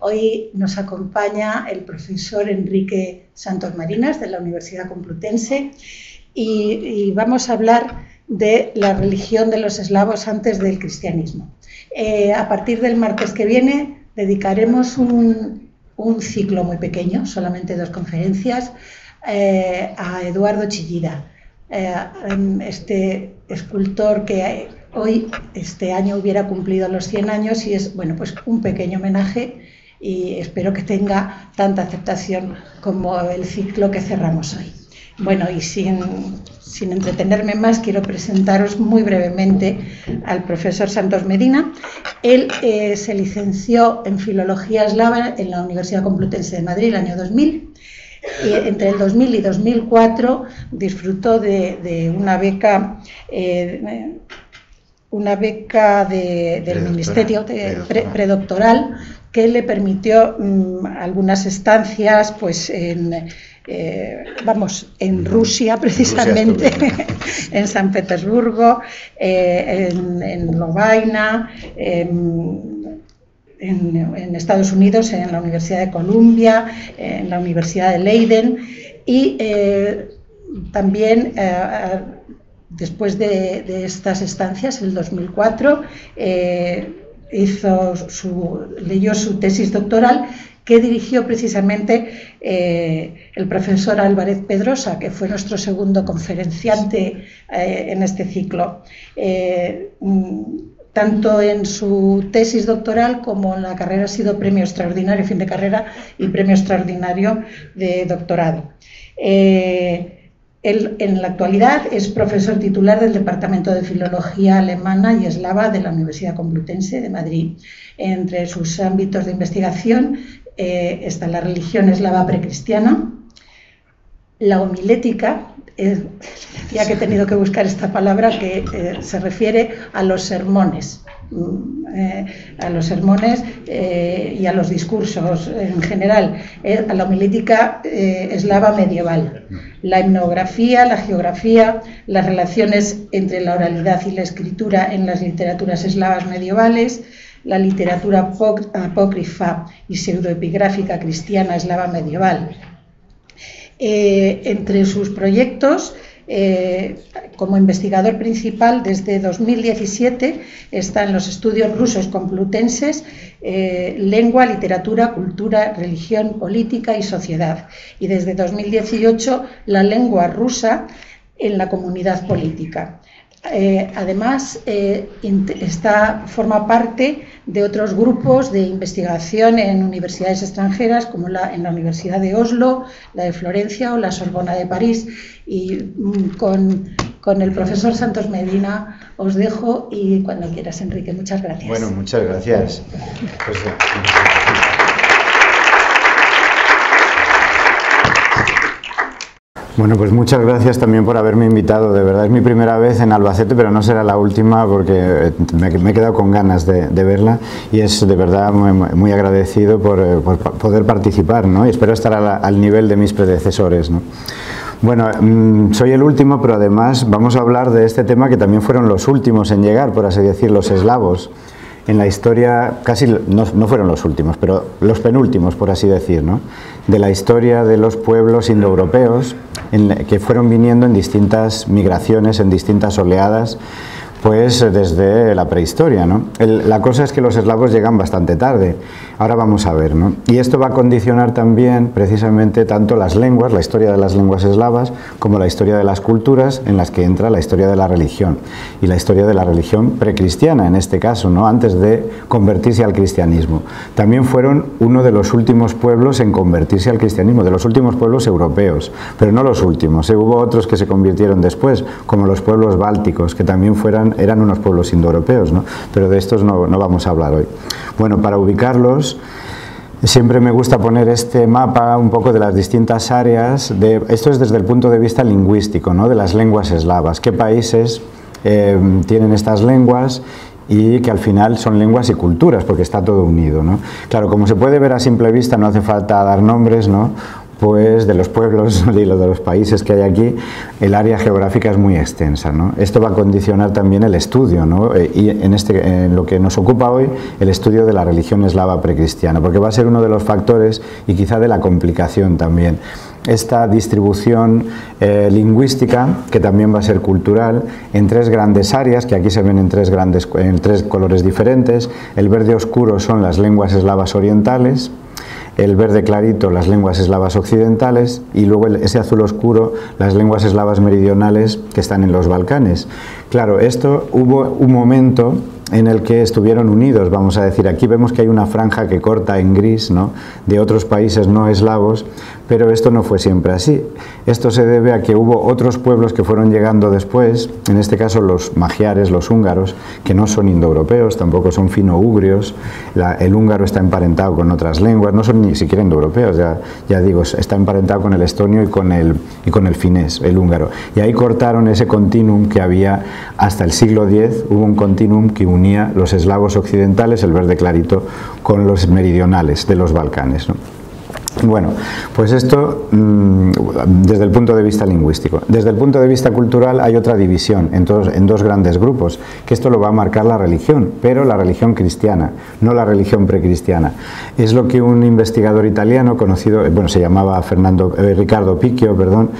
Hoy nos acompaña el profesor Enrique Santos Marinas de la Universidad Complutense y, vamos a hablar de la religión de los eslavos antes del cristianismo. Eh, a partir del martes que viene dedicaremos un, ciclo muy pequeño, solamente dos conferencias, eh, a Eduardo Chillida, eh, este escultor que hoy, este año, hubiera cumplido los 100 años y es, bueno, pues un pequeño homenaje y espero que tenga tanta aceptación como el ciclo que cerramos hoy. Bueno, y sin, sin entretenerme más, quiero presentaros muy brevemente al profesor Santos Medina. Él eh, se licenció en Filología Eslava en la Universidad Complutense de Madrid el año 2000. Y entre el 2000 y 2004 disfrutó de, una beca eh, una beca del Ministerio de, predoctoral que le permitió mm, algunas estancias pues en eh, vamos en Rusia precisamente en San Petersburgo eh, en, en, Lovaina en, Estados Unidos en la Universidad de Columbia en la Universidad de Leiden y eh, también después de, estas estancias, en el 2004, hizo leyó su tesis doctoral que dirigió precisamente eh, el profesor Álvarez Pedrosa, que fue nuestro segundo conferenciante eh, en este ciclo. Eh, mm, tanto en su tesis doctoral como en la carrera ha sido premio extraordinario fin de carrera y premio extraordinario de doctorado. Él, en la actualidad es profesor titular del Departamento de Filología Alemana y Eslava de la Universidad Complutense de Madrid. Entre sus ámbitos de investigación eh, está la religión eslava precristiana, la homilética, ya que he tenido que buscar esta palabra que eh, se refiere a los sermones, mm, a los sermones y a los discursos en general, a la homilética eslava medieval, la himnografía, la geografía, las relaciones entre la oralidad y la escritura en las literaturas eslavas medievales, la literatura apócrifa y pseudoepigráfica cristiana eslava medieval. Eh, entre sus proyectos, eh, como investigador principal desde 2017 están los estudios rusos complutenses, eh, lengua, literatura, cultura, religión, política y sociedad. Y desde 2018 la lengua rusa en la comunidad política. Eh, además, eh, está, forma parte de otros grupos de investigación en universidades extranjeras, como la, en la Universidad de Oslo, la de Florencia o la Sorbona de París. Y mm, con, con, el profesor Santos Medina os dejo y cuando quieras, Enrique. Muchas gracias. Bueno, muchas gracias. Pues, Bueno, pues muchas gracias también por haberme invitado. De verdad es mi primera vez en Albacete, pero no será la última porque eh, me, he quedado con ganas de, verla y es de verdad muy, agradecido eh, por, poder participar ¿no? y espero estar al nivel de mis predecesores. ¿no? Bueno, mm, soy el último, pero además vamos a hablar de este tema que también fueron los últimos en llegar, por así decir, los eslavos en la historia, casi no, fueron los últimos, pero los penúltimos, por así decir, ¿no? De la historia de los pueblos indoeuropeos que fueron viniendo en distintas migraciones, en distintas oleadas pues eh, desde la prehistoria. ¿no? la cosa es que los eslavos llegan bastante tarde, ahora vamos a ver. ¿no? Y esto va a condicionar también precisamente tanto las lenguas, la historia de las lenguas eslavas, como la historia de las culturas en las que entra la historia de la religión. Y la historia de la religión precristiana, en este caso, ¿no? antes de convertirse al cristianismo. También fueron uno de los últimos pueblos en convertirse al cristianismo, de los últimos pueblos europeos, pero no los últimos. ¿eh? Hubo otros que se convirtieron después, como los pueblos bálticos, que también fueran eran, unos pueblos indoeuropeos, ¿no? pero de estos no, vamos a hablar hoy. Bueno, para ubicarlos, Siempre me gusta poner este mapa un poco de las distintas áreas. Esto es desde el punto de vista lingüístico, ¿no? de las lenguas eslavas. ¿Qué países eh, tienen estas lenguas? y que al final son lenguas y culturas, porque está todo unido. ¿no? Claro, como se puede ver a simple vista, no hace falta dar nombres, ¿no? Pues de los pueblos y de los países que hay aquí, el área geográfica es muy extensa. Esto va a condicionar también el estudio, ¿no? Eh, y en, este, en lo que nos ocupa hoy, el estudio de la religión eslava precristiana, porque va a ser uno de los factores y quizá de la complicación también esta distribución eh, lingüística, que también va a ser cultural, en tres grandes áreas, que aquí se ven en tres, grandes, en tres colores diferentes. El verde oscuro son las lenguas eslavas orientales, el verde clarito las lenguas eslavas occidentales y luego ese azul oscuro las lenguas eslavas meridionales que están en los Balcanes. Claro, esto hubo un momento en el que estuvieron unidos, vamos a decir. Aquí vemos que hay una franja que corta en gris ¿no? de otros países no eslavos, pero esto no fue siempre así. Esto se debe a que hubo otros pueblos que fueron llegando después, en este caso los magiares, los húngaros, que no son indoeuropeos, tampoco son fino-ugrios, el húngaro está emparentado con otras lenguas, no son ni siquiera indoeuropeos, ya, ya digo, está emparentado con el estonio y con el, y con el finés, el húngaro. Y ahí cortaron ese continuum que había hasta el siglo X, hubo un continuum que unía los eslavos occidentales, el verde clarito, con los meridionales de los Balcanes. Bueno, pues esto mm, desde el punto de vista lingüístico. Desde el punto de vista cultural hay otra división en, en dos grandes grupos, que esto lo va a marcar la religión, pero la religión cristiana, no la religión precristiana. Es lo que un investigador italiano conocido, bueno, se llamaba Fernando, eh, Ricardo Picchio, perdón,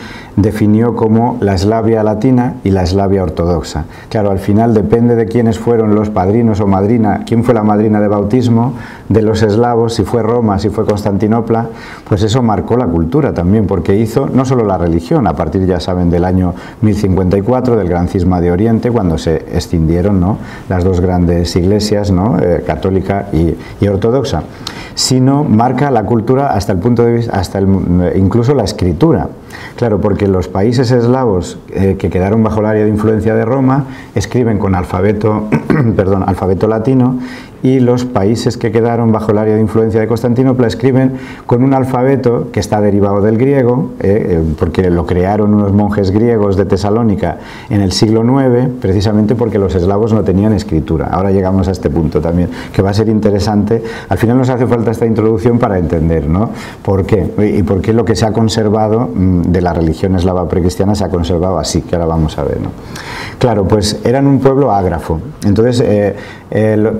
definió como la Eslavia latina y la Eslavia ortodoxa. Claro, al final depende de quiénes fueron los padrinos o madrina, quién fue la madrina de bautismo de los eslavos, si fue Roma, si fue Constantinopla, pues eso marcó la cultura también, porque hizo no solo la religión, a partir, ya saben, del año 1054, del gran cisma de Oriente, cuando se escindieron ¿no? las dos grandes iglesias, ¿no? Eh, católica y, y, ortodoxa, sino marca la cultura hasta el punto de vista, hasta el, incluso la escritura. Claro, porque los países eslavos eh, que quedaron bajo el área de influencia de Roma escriben con alfabeto, perdón, alfabeto latino y los países que quedaron bajo el área de influencia de Constantinopla escriben con un alfabeto que está derivado del griego, eh, eh, porque lo crearon unos monjes griegos de Tesalónica en el siglo IX, precisamente porque los eslavos no tenían escritura. Ahora llegamos a este punto también, que va a ser interesante. Al final nos hace falta esta introducción para entender, ¿no? ¿Por qué? Y por qué lo que se ha conservado mm, de la religión eslava precristiana se ha conservado así, que ahora vamos a ver, ¿no? Claro, pues eran un pueblo ágrafo. Entonces, eh,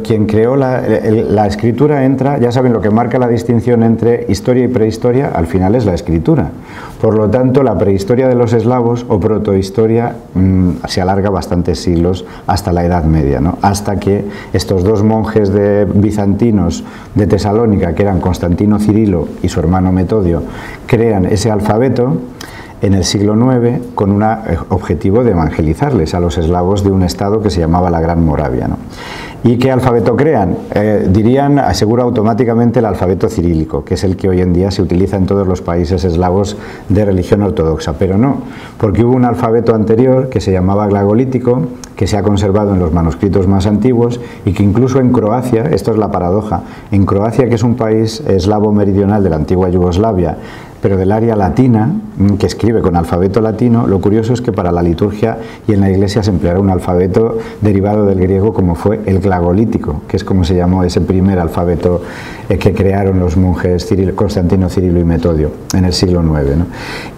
quien creó la, escritura entra, ya saben lo que marca la distinción entre historia y prehistoria, al final es la escritura. Por lo tanto, la prehistoria de los eslavos o protohistoria mm, se alarga bastantes siglos hasta la Edad Media, ¿no? hasta que estos dos monjes de, bizantinos de Tesalónica, que eran Constantino Cirilo y su hermano Metodio, crean ese alfabeto en el siglo IX con un eh, objetivo de evangelizarles a los eslavos de un estado que se llamaba la Gran Moravia. ¿Y qué alfabeto crean? Eh, dirían, asegura automáticamente el alfabeto cirílico, que es el que hoy en día se utiliza en todos los países eslavos de religión ortodoxa, pero no, porque hubo un alfabeto anterior que se llamaba glagolítico, que se ha conservado en los manuscritos más antiguos y que incluso en Croacia, esto es la paradoja, en Croacia, que es un país eslavo meridional de la antigua Yugoslavia, pero del área latina, mm, que escribe con alfabeto latino, lo curioso es que para la liturgia y en la iglesia se empleará un alfabeto derivado del griego como fue el glagolítico, que es como se llamó ese primer alfabeto eh, que crearon los monjes Constantino, Cirilo y Metodio en el siglo IX.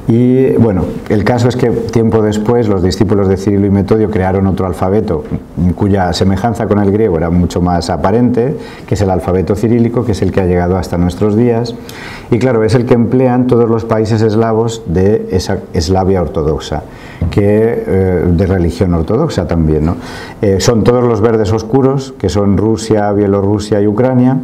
Y bueno, el caso es que tiempo después los discípulos de Cirilo y Metodio crearon otro alfabeto cuya semejanza con el griego era mucho más aparente, que es el alfabeto cirílico, que es el que ha llegado hasta nuestros días. Y claro, es el que emplean todos los países eslavos de esa Eslavia ortodoxa, que, eh, de religión ortodoxa también. Eh, son todos los verdes oscuros, que son Rusia, Bielorrusia y Ucrania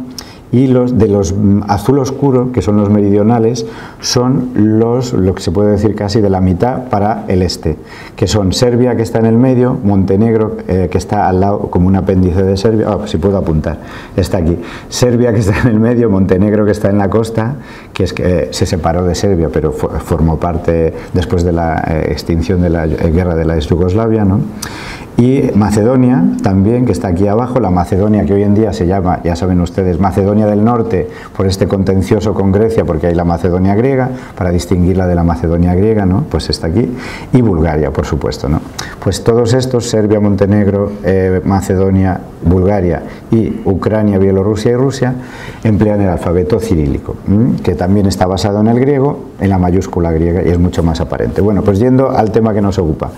y los de los mm, azul oscuro, que son los meridionales, son los, lo que se puede decir casi de la mitad para el este, que son Serbia, que está en el medio, Montenegro, eh, que está al lado como un apéndice de Serbia, oh, si puedo apuntar, está aquí, Serbia, que está en el medio, Montenegro, que está en la costa, que es que eh, se separó de Serbia, pero formó parte después de la eh, extinción de la guerra de la Yugoslavia, ¿no? Y Macedonia también, que está aquí abajo, la Macedonia que hoy en día se llama, ya saben ustedes, Macedonia del Norte, por este contencioso con Grecia, porque hay la Macedonia griega, para distinguirla de la Macedonia griega, ¿no? Pues está aquí. Y Bulgaria, por supuesto, ¿no? Pues todos estos, Serbia, Montenegro, eh, Macedonia, Bulgaria y Ucrania, Bielorrusia y Rusia, emplean el alfabeto cirílico, que también está basado en el griego, en la mayúscula griega, y es mucho más aparente. Bueno, pues yendo al tema que nos ocupa.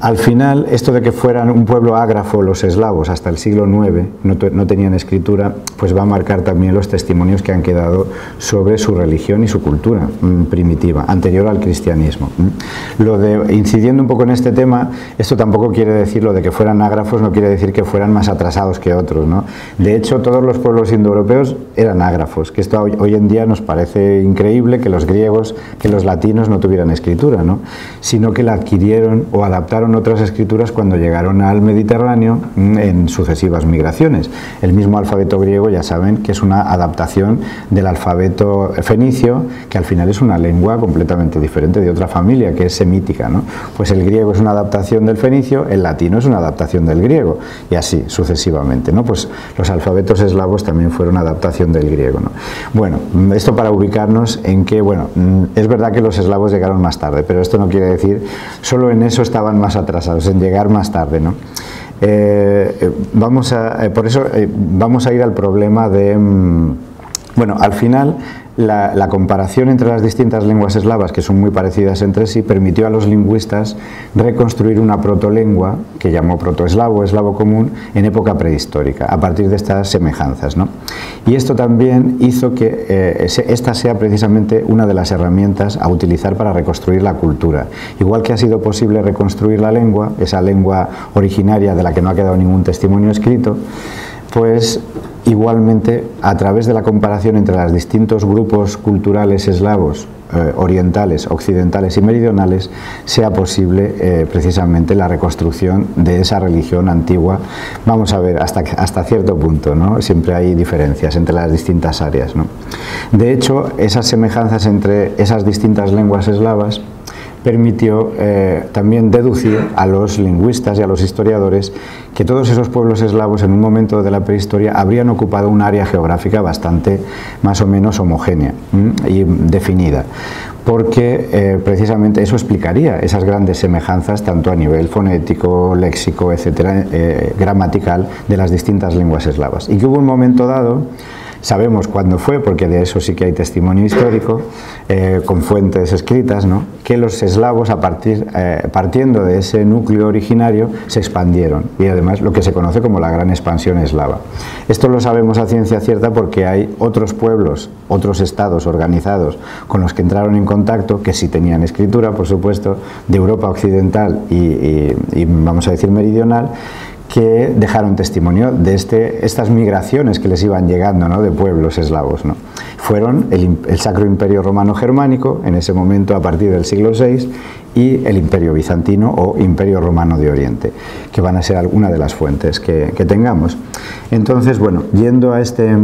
Al final, esto de que fueran un pueblo ágrafo los eslavos hasta el siglo IX, no, tenían escritura, pues va a marcar también los testimonios que han quedado sobre su religión y su cultura mm, primitiva, anterior al cristianismo. Mm. Lo de, incidiendo un poco en este tema, esto tampoco quiere decir lo de que fueran ágrafos, no quiere decir que fueran más atrasados que otros. ¿no? De hecho, todos los pueblos indoeuropeos eran ágrafos, que esto hoy, en día nos parece increíble que los griegos, que los latinos no tuvieran escritura, ¿no? sino que la adquirieron o adaptaron otras escrituras cuando llegaron al Mediterráneo mm, en sucesivas migraciones. El mismo alfabeto griego ya saben que es una adaptación del alfabeto fenicio, que al final es una lengua completamente diferente de otra familia, que es semítica. ¿no? Pues el griego es una adaptación del fenicio, el latino es una adaptación del griego, y así sucesivamente. ¿no? Pues los alfabetos eslavos también fueron adaptación del griego. ¿no? Bueno, mm, esto para ubicarnos en que, bueno, mm, es verdad que los eslavos llegaron más tarde, pero esto no quiere decir, solo en eso estaban más atrasados, en llegar más tarde. ¿no? Eh, eh, vamos a, eh, por eso vamos a ir al problema de... Mm, bueno, al final la, comparación entre las distintas lenguas eslavas, que son muy parecidas entre sí, permitió a los lingüistas reconstruir una protolengua que llamó protoeslavo, eslavo común, en época prehistórica, a partir de estas semejanzas. ¿no? Y esto también hizo que eh, esta sea precisamente una de las herramientas a utilizar para reconstruir la cultura. Igual que ha sido posible reconstruir la lengua, esa lengua originaria de la que no ha quedado ningún testimonio escrito, pues Igualmente, a través de la comparación entre los distintos grupos culturales eslavos, eh, orientales, occidentales y meridionales, sea posible eh, precisamente la reconstrucción de esa religión antigua. Vamos a ver, hasta, hasta cierto punto, ¿no? siempre hay diferencias entre las distintas áreas. De hecho, esas semejanzas entre esas distintas lenguas eslavas permitió eh, también deducir a los lingüistas y a los historiadores que todos esos pueblos eslavos en un momento de la prehistoria habrían ocupado un área geográfica bastante más o menos homogénea y definida porque eh, precisamente eso explicaría esas grandes semejanzas tanto a nivel fonético, léxico, etcétera, eh, gramatical de las distintas lenguas eslavas. Y que hubo un momento dado Sabemos cuándo fue, porque de eso sí que hay testimonio histórico, eh, con fuentes escritas, ¿no? que los eslavos, a partir, eh, partiendo de ese núcleo originario, se expandieron, y además lo que se conoce como la gran expansión eslava. Esto lo sabemos a ciencia cierta porque hay otros pueblos, otros estados organizados con los que entraron en contacto, que sí tenían escritura, por supuesto, de Europa occidental y vamos a decir meridional, que dejaron testimonio de este, estas migraciones que les iban llegando ¿no? de pueblos eslavos. ¿no? Fueron el, Sacro Imperio Romano Germánico, en ese momento a partir del siglo VI, y el Imperio Bizantino o Imperio Romano de Oriente, que van a ser alguna de las fuentes que, que tengamos. Entonces, bueno, yendo a este,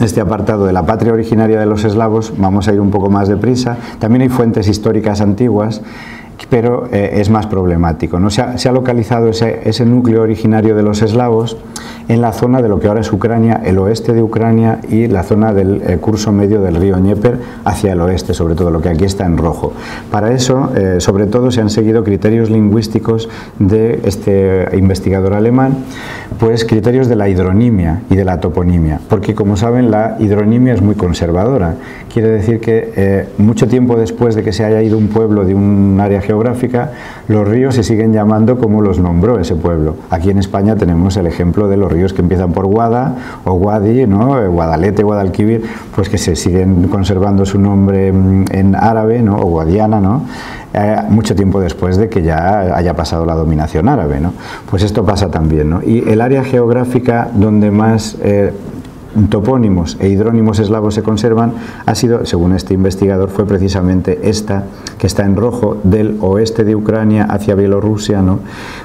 este apartado de la patria originaria de los eslavos, vamos a ir un poco más deprisa. También hay fuentes históricas antiguas pero eh, es más problemático. ¿no? Se, ha, localizado ese, núcleo originario de los eslavos en la zona de lo que ahora es Ucrania, el oeste de Ucrania y la zona del eh, curso medio del río Dnieper hacia el oeste, sobre todo lo que aquí está en rojo. Para eso, eh, sobre todo, se han seguido criterios lingüísticos de este investigador alemán, pues criterios de la hidronimia y de la toponimia, porque como saben la hidronimia es muy conservadora, quiere decir que mucho tiempo después de que se haya ido un pueblo de un área geográfica, los ríos se siguen llamando como los nombró ese pueblo. Aquí en España tenemos el ejemplo de los ríos que empiezan por Guada o Guadi, ¿no? Eh, Guadalete, Guadalquivir, pues que se siguen conservando su nombre mm, en árabe ¿no? o guadiana, ¿no? Eh, mucho tiempo después de que ya haya pasado la dominación árabe. ¿no? Pues esto pasa también. ¿no? Y el área geográfica donde más eh, topónimos e hidrónimos eslavos se conservan ha sido, según este investigador, fue precisamente esta que está en rojo del oeste de Ucrania hacia Bielorrusia, ¿no?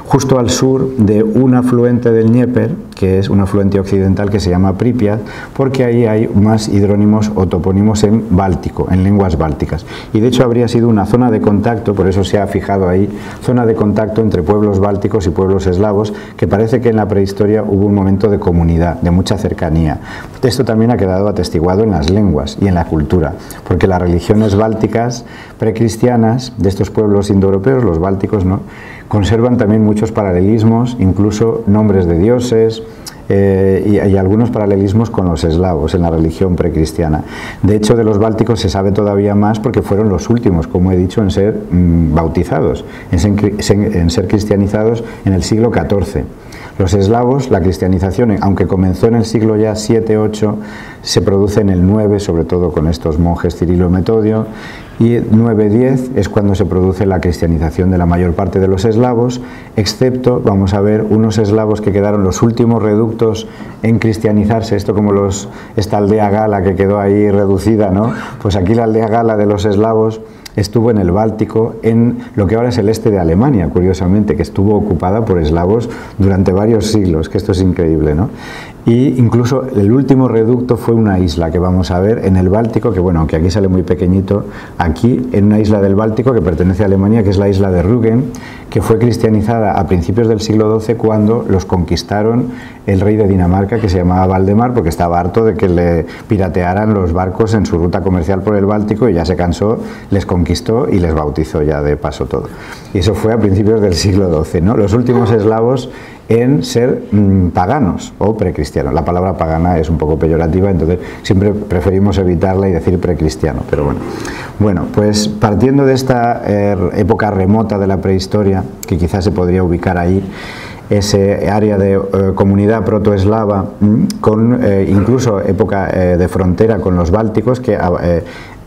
justo al sur de un afluente del Dnieper que es un afluente occidental que se llama Pripyat, porque ahí hay más hidrónimos o topónimos en báltico, en lenguas bálticas. Y de hecho habría sido una zona de contacto, por eso se ha fijado ahí, zona de contacto entre pueblos bálticos y pueblos eslavos, que parece que en la prehistoria hubo un momento de comunidad, de mucha cercanía. Esto también ha quedado atestiguado en las lenguas y en la cultura, porque las religiones bálticas precristianas de estos pueblos indoeuropeos, los bálticos, ¿no? conservan también muchos paralelismos, incluso nombres de dioses, eh, y, algunos paralelismos con los eslavos en la religión precristiana. De hecho, de los bálticos se sabe todavía más porque fueron los últimos, como he dicho, en ser mm, bautizados, en ser, cristianizados en el siglo XIV. Los eslavos, la cristianización, aunque comenzó en el siglo ya 7-8, se produce en el 9, sobre todo con estos monjes Cirilo y Metodio, y 9-10 es cuando se produce la cristianización de la mayor parte de los eslavos, excepto, vamos a ver, unos eslavos que quedaron los últimos reductos en cristianizarse, esto como los, esta aldea gala que quedó ahí reducida, ¿no? Pues aquí la aldea gala de los eslavos estuvo en el Báltico, en lo que ahora es el este de Alemania, curiosamente, que estuvo ocupada por eslavos durante varios siglos, que esto es increíble, ¿no? Y incluso el último reducto fue una isla que vamos a ver en el Báltico, que bueno, aunque aquí sale muy pequeñito, aquí en una isla del Báltico que pertenece a Alemania, que es la isla de Rügen, que fue cristianizada a principios del siglo XII cuando los conquistaron el rey de Dinamarca, que se llamaba Valdemar, porque estaba harto de que le piratearan los barcos en su ruta comercial por el Báltico y ya se cansó, les conquistó y les bautizó ya de paso todo. Y eso fue a principios del siglo XII. Los últimos eslavos en ser mm, paganos o precristianos. La palabra pagana es un poco peyorativa, entonces siempre preferimos evitarla y decir precristiano, pero bueno. Bueno, pues partiendo de esta eh, época remota de la prehistoria, que quizás se podría ubicar ahí, ese área de eh, comunidad protoeslava, mm, con eh, incluso época de frontera con los bálticos, que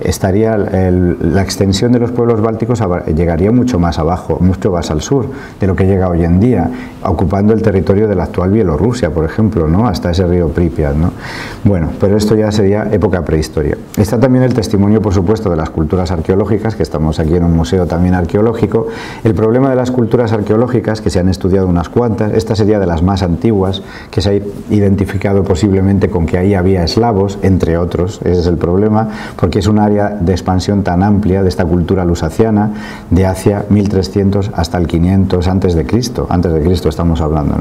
estaría la extensión de los pueblos bálticos llegaría mucho más abajo, mucho más al sur de lo que llega hoy en día, ocupando el territorio de la actual Bielorrusia, por ejemplo, ¿no? hasta ese río Pripyat. ¿no? Bueno, pero esto ya sería época prehistoria. Está también el testimonio, por supuesto, de las culturas arqueológicas, que estamos aquí en un museo también arqueológico. El problema de las culturas arqueológicas, que se han estudiado unas cuantas, esta sería de las más antiguas, que se ha identificado posiblemente con que ahí había eslavos, entre otros, ese es el problema, porque es una de expansión tan amplia de esta cultura lusaciana de hacia 1300 hasta el 500 antes de Cristo, antes de Cristo estamos hablando,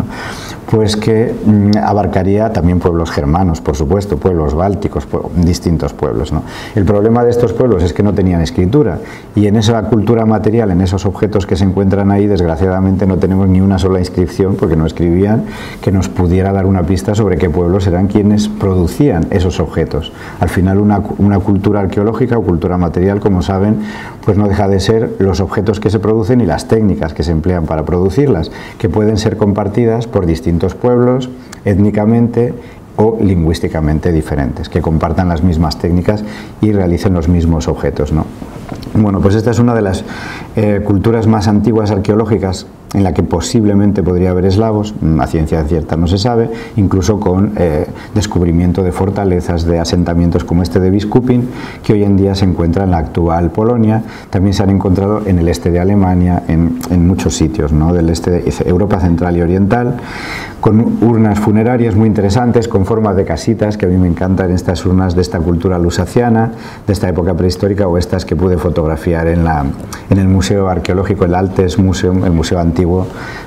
pues que mm, abarcaría también pueblos germanos, por supuesto, pueblos bálticos, distintos pueblos. El problema de estos pueblos es que no tenían escritura y en esa cultura material, en esos objetos que se encuentran ahí, desgraciadamente no tenemos ni una sola inscripción, porque no escribían, que nos pudiera dar una pista sobre qué pueblos eran quienes producían esos objetos. Al final una, una cultura arqueológica o cultura material, como saben, pues no deja de ser los objetos que se producen y las técnicas que se emplean para producirlas, que pueden ser compartidas por distintos pueblos étnicamente o lingüísticamente diferentes, que compartan las mismas técnicas y realicen los mismos objetos. ¿no? Bueno, pues esta es una de las eh, culturas más antiguas arqueológicas en la que posiblemente podría haber eslavos, a ciencia cierta no se sabe, incluso con eh, descubrimiento de fortalezas, de asentamientos como este de Biskupin, que hoy en día se encuentra en la actual Polonia, también se han encontrado en el este de Alemania, en, muchos sitios ¿no? del este de Europa central y oriental, con urnas funerarias muy interesantes, con formas de casitas, que a mí me encantan estas urnas de esta cultura lusaciana, de esta época prehistórica, o estas que pude fotografiar en, la, en el Museo Arqueológico, el Altes Museum, el Museo Antiguo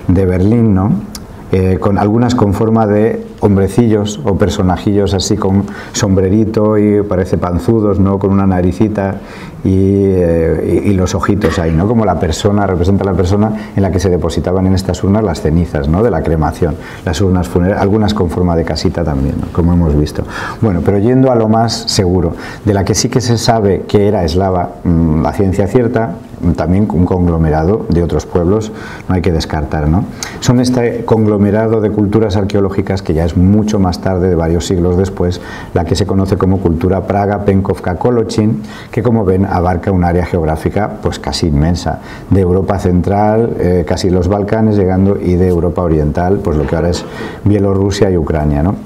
de Berlín, ¿no? Eh, con algunas con forma de hombrecillos o personajillos así con sombrerito y parece panzudos, ¿no? con una naricita eh, y, los ojitos ahí, ¿no? como la persona, representa la persona en la que se depositaban en estas urnas las cenizas ¿no? de la cremación, las urnas funerarias, algunas con forma de casita también, como hemos visto. Bueno, pero yendo a lo más seguro, de la que sí que se sabe que era eslava, mm, la ciencia cierta, también un conglomerado de otros pueblos, no hay que descartar. ¿no? Son este conglomerado de culturas arqueológicas que ya es mucho más tarde, de varios siglos después, la que se conoce como cultura Praga, Penkovka, Kolochin, que como ven abarca un área geográfica pues casi inmensa, de Europa central, eh, casi los Balcanes llegando, y de Europa oriental, pues lo que ahora es Bielorrusia y Ucrania. ¿no?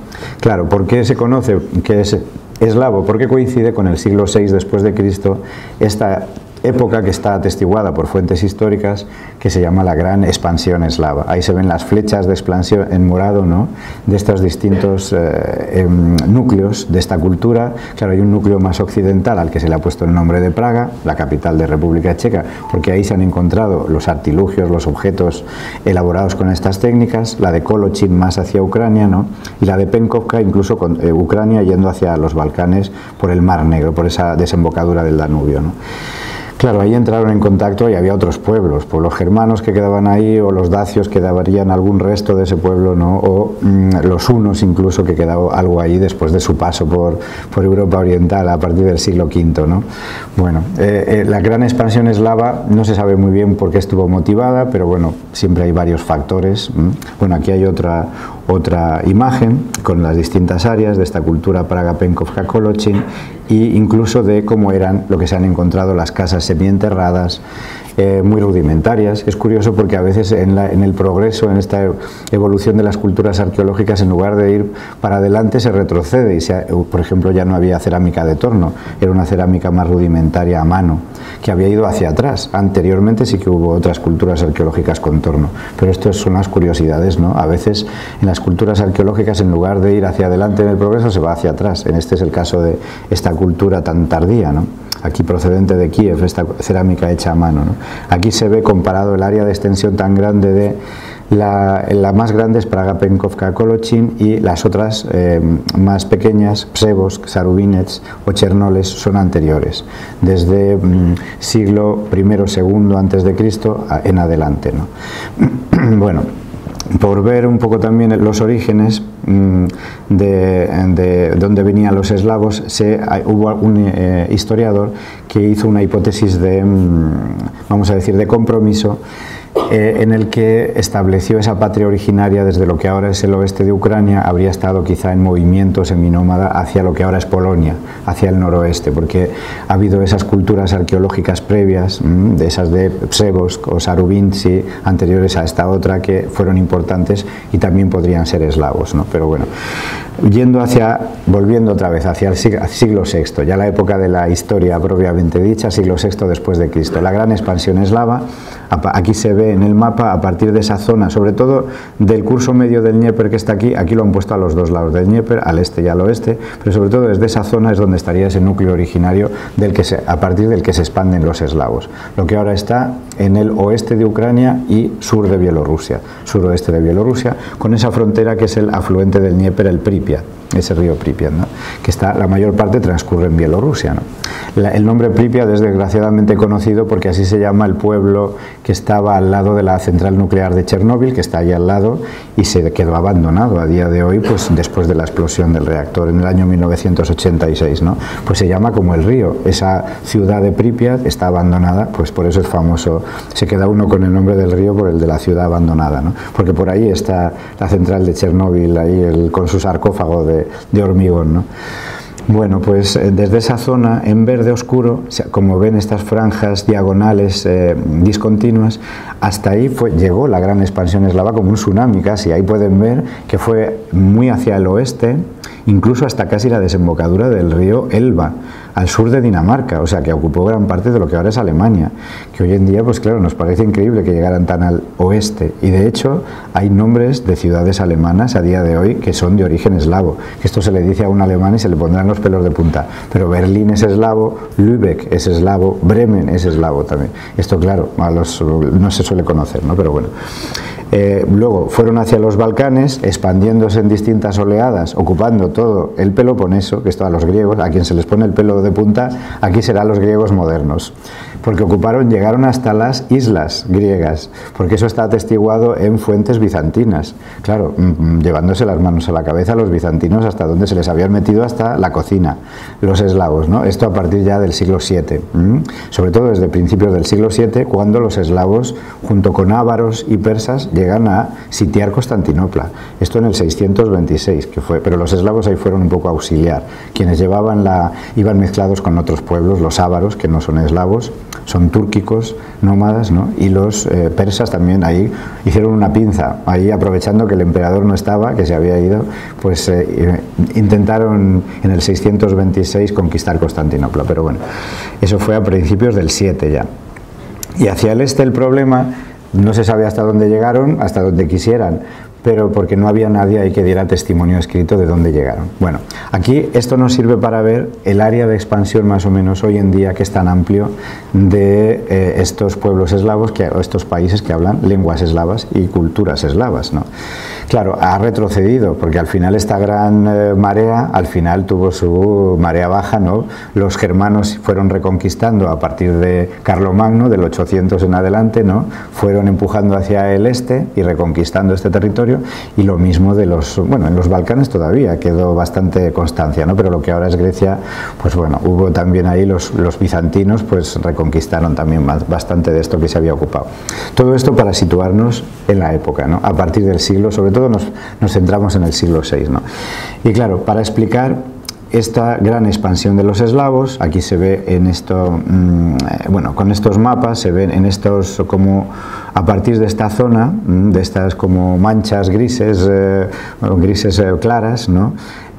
Claro, ¿por qué se conoce que es eslavo? Porque coincide con el siglo VI después de Cristo esta época que está atestiguada por fuentes históricas que se llama la Gran Expansión Eslava. Ahí se ven las flechas de expansión en morado ¿no? de estos distintos eh, em, núcleos de esta cultura. Claro, hay un núcleo más occidental al que se le ha puesto el nombre de Praga, la capital de República Checa, porque ahí se han encontrado los artilugios, los objetos elaborados con estas técnicas, la de Kolochin más hacia Ucrania ¿no? y la de Penkovka incluso con eh, Ucrania yendo hacia los Balcanes por el Mar Negro, por esa desembocadura del Danubio. ¿no? Claro, ahí entraron en contacto y había otros pueblos, pueblos germanos que quedaban ahí o los dacios que darían algún resto de ese pueblo, ¿no? o mm, los hunos incluso que quedaba algo ahí después de su paso por, por Europa Oriental a partir del siglo V. ¿no? Bueno, eh, eh, la gran expansión eslava no se sabe muy bien por qué estuvo motivada, pero bueno, siempre hay varios factores. Bueno, aquí hay otra, otra imagen con las distintas áreas de esta cultura Praga-Penkovka Kolochin e incluso de cómo eran lo que se han encontrado las casas semienterradas, eh, muy rudimentarias. Es curioso porque a veces en, el progreso, en esta evolución de las culturas arqueológicas, en lugar de ir para adelante, se retrocede y, por ejemplo, ya no había cerámica de torno, era una cerámica más rudimentaria a mano, que había ido hacia atrás. Anteriormente sí que hubo otras culturas arqueológicas con torno, pero esto son las curiosidades, ¿no? A veces en las culturas arqueológicas, en lugar de ir hacia adelante en el progreso, se va hacia atrás. En este es el caso de esta cultura tan tardía, ¿no? Aquí procedente de Kiev, esta cerámica hecha a mano. Aquí se ve comparado el área de extensión tan grande de la, más grande es Praga Penkovka Kolochin y las otras eh, más pequeñas, Psevos, Sarubinets o Chernoles, son anteriores, desde mm, siglo I, II antes de Cristo en adelante. bueno, por ver un poco también los orígenes mm, de, dónde venían los eslavos, se, hubo un eh, historiador que hizo una hipótesis de, mm, vamos a decir, de compromiso eh, en el que estableció esa patria originaria desde lo que ahora es el oeste de Ucrania, habría estado quizá en movimiento seminómada hacia lo que ahora es Polonia, hacia el noroeste, porque ha habido esas culturas arqueológicas previas, mm, de esas de Psevos o Sarubinci, anteriores a esta otra, que fueron importantes y también podrían ser eslavos, ¿no? pero bueno, yendo hacia, volviendo otra vez hacia el siglo VI, ya la época de la historia propiamente dicha, siglo VI después de Cristo, la gran expansión eslava, aquí se ve en el mapa a partir de esa zona, sobre todo del curso medio del Dnieper que está aquí, aquí lo han puesto a los dos lados del Dnieper, al este y al oeste, pero sobre todo desde esa zona es donde estaría ese núcleo originario del que se, a partir del que se expanden los eslavos. Lo que ahora está en el oeste de Ucrania y sur de Bielorrusia, suroeste de Bielorrusia, con esa frontera que es el afluente del Dnieper, el Pripyat ese río Pripyat, que está, la mayor parte transcurre en Bielorrusia. el nombre Pripyat es desgraciadamente conocido porque así se llama el pueblo que estaba al lado de la central nuclear de Chernóbil, que está ahí al lado, y se quedó abandonado a día de hoy, pues después de la explosión del reactor en el año 1986. ¿no? Pues se llama como el río. Esa ciudad de Pripyat está abandonada, pues por eso es famoso. Se queda uno con el nombre del río por el de la ciudad abandonada, ¿no? porque por ahí está la central de Chernóbil, ahí el, con su sarcófago de de, hormigón. ¿no? Bueno, pues eh, desde esa zona en verde oscuro, como ven estas franjas diagonales eh, discontinuas, hasta ahí fue, llegó la gran expansión eslava como un tsunami casi. Ahí pueden ver que fue muy hacia el oeste, incluso hasta casi la desembocadura del río Elba, al sur de Dinamarca, o sea que ocupó gran parte de lo que ahora es Alemania, que hoy en día, pues claro, nos parece increíble que llegaran tan al oeste. Y de hecho, hay nombres de ciudades alemanas a día de hoy que son de origen eslavo. Esto se le dice a un alemán y se le pondrán los pelos de punta. Pero Berlín es eslavo, Lübeck es eslavo, Bremen es eslavo también. Esto, claro, a los, no se suele conocer, ¿no? Pero bueno. Eh, luego fueron hacia los Balcanes, expandiéndose en distintas oleadas, ocupando todo el Peloponeso, que estaba los griegos, a quien se les pone el pelo de punta, aquí serán los griegos modernos porque ocuparon, llegaron hasta las islas griegas, porque eso está atestiguado en fuentes bizantinas. Claro, mm, mm, llevándose las manos a la cabeza los bizantinos hasta donde se les habían metido hasta la cocina, los eslavos, ¿no? Esto a partir ya del siglo VII, sobre todo desde principios del siglo VII, cuando los eslavos, junto con ávaros y persas, llegan a sitiar Constantinopla. Esto en el 626, que fue, pero los eslavos ahí fueron un poco auxiliar, quienes llevaban la, iban mezclados con otros pueblos, los ávaros, que no son eslavos, son túrquicos, nómadas, ¿no? y los eh, persas también ahí hicieron una pinza, ahí aprovechando que el emperador no estaba, que se había ido, pues eh, intentaron en el 626 conquistar Constantinopla, pero bueno, eso fue a principios del 7 ya. Y hacia el este el problema no se sabe hasta dónde llegaron, hasta donde quisieran, pero porque no había nadie ahí que diera testimonio escrito de dónde llegaron. Bueno, aquí esto nos sirve para ver el área de expansión más o menos hoy en día que es tan amplio de eh, estos pueblos eslavos, que, o estos países que hablan lenguas eslavas y culturas eslavas. ¿no? Claro, ha retrocedido, porque al final esta gran eh, marea, al final tuvo su marea baja, ¿no? Los germanos fueron reconquistando a partir de Carlomagno, del 800 en adelante, ¿no? Fueron empujando hacia el este y reconquistando este territorio, y lo mismo de los, bueno, en los Balcanes todavía quedó bastante constancia, ¿no? Pero lo que ahora es Grecia, pues bueno, hubo también ahí los, los bizantinos, pues reconquistaron también bastante de esto que se había ocupado. Todo esto para situarnos en la época, ¿no? A partir del siglo, sobre todo nos, centramos en el siglo VI. ¿no? Y claro, para explicar esta gran expansión de los eslavos, aquí se ve en esto, mm, bueno, con estos mapas se ven en estos como a partir de esta zona, mm, de estas como manchas grises, eh, grises eh, claras.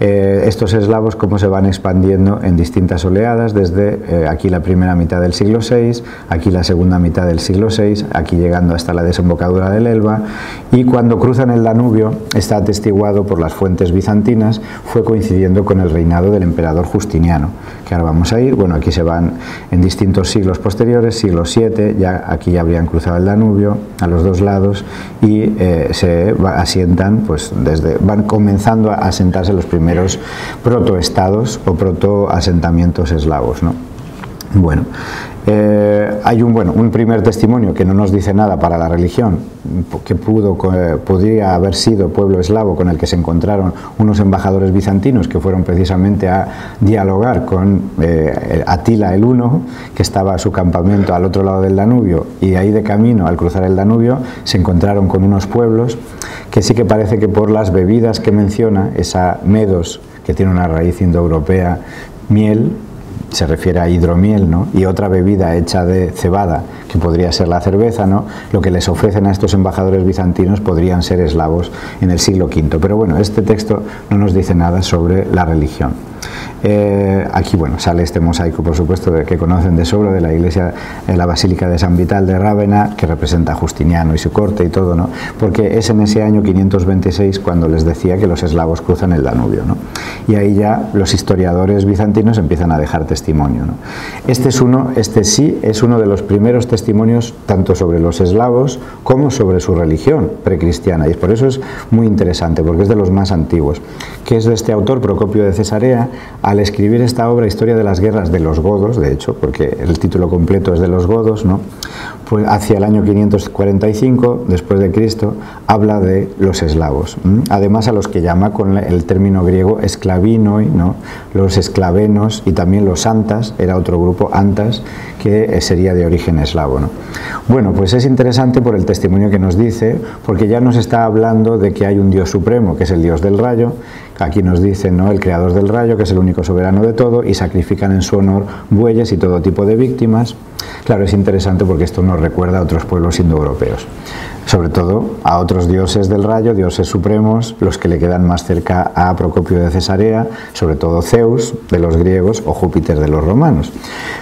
Eh, estos eslavos cómo se van expandiendo en distintas oleadas, desde eh, aquí la primera mitad del siglo VI, aquí la segunda mitad del siglo VI, aquí llegando hasta la desembocadura del Elba, y cuando cruzan el Danubio, está atestiguado por las fuentes bizantinas, fue coincidiendo con el reinado del emperador Justiniano, que ahora vamos a ir, bueno, aquí se van en distintos siglos posteriores, siglo VII, ya aquí ya habrían cruzado el Danubio a los dos lados y eh, se asientan, pues desde, van comenzando a asentarse los primeros protoestados o protoasentamientos eslavos. ¿no? Bueno, eh, hay un, bueno, un primer testimonio que no nos dice nada para la religión, que pudo, eh, podría haber sido pueblo eslavo con el que se encontraron unos embajadores bizantinos que fueron precisamente a dialogar con eh, Atila el Uno, que estaba a su campamento al otro lado del Danubio, y ahí de camino, al cruzar el Danubio, se encontraron con unos pueblos que sí que parece que por las bebidas que menciona, esa medos, que tiene una raíz indoeuropea, miel, se refiere a hidromiel, ¿no? Y otra bebida hecha de cebada, que podría ser la cerveza, ¿no? Lo que les ofrecen a estos embajadores bizantinos podrían ser eslavos en el siglo V. Pero bueno, este texto no nos dice nada sobre la religión. Eh, aquí, bueno, sale este mosaico, por supuesto, que conocen de sobra de la iglesia, de la Basílica de San Vital de Rávena, que representa a Justiniano y su corte y todo, ¿no? Porque es en ese año 526 cuando les decía que los eslavos cruzan el Danubio, ¿no? Y ahí ya los historiadores bizantinos empiezan a dejar testimonio, ¿no? Este es uno, este sí es uno de los primeros testimonios tanto sobre los eslavos como sobre su religión precristiana, y por eso es muy interesante, porque es de los más antiguos, que es de este autor, Procopio de Cesarea, al escribir esta obra, Historia de las guerras de los godos, de hecho, porque el título completo es de los godos, ¿no? pues hacia el año 545 después de Cristo habla de los eslavos. Además a los que llama con el término griego esclavinoi, ¿no? los esclavenos y también los santas, era otro grupo, antas, que eh, sería de origen eslavo. ¿no? Bueno, pues es interesante por el testimonio que nos dice, porque ya nos está hablando de que hay un Dios supremo, que es el Dios del rayo, Aquí nos dicen ¿no? el creador del rayo, que es el único soberano de todo, y sacrifican en su honor bueyes y todo tipo de víctimas. Claro, es interesante porque esto nos recuerda a otros pueblos indoeuropeos, sobre todo a otros dioses del rayo, dioses supremos, los que le quedan más cerca a Procopio de Cesarea, sobre todo Zeus de los griegos o Júpiter de los romanos.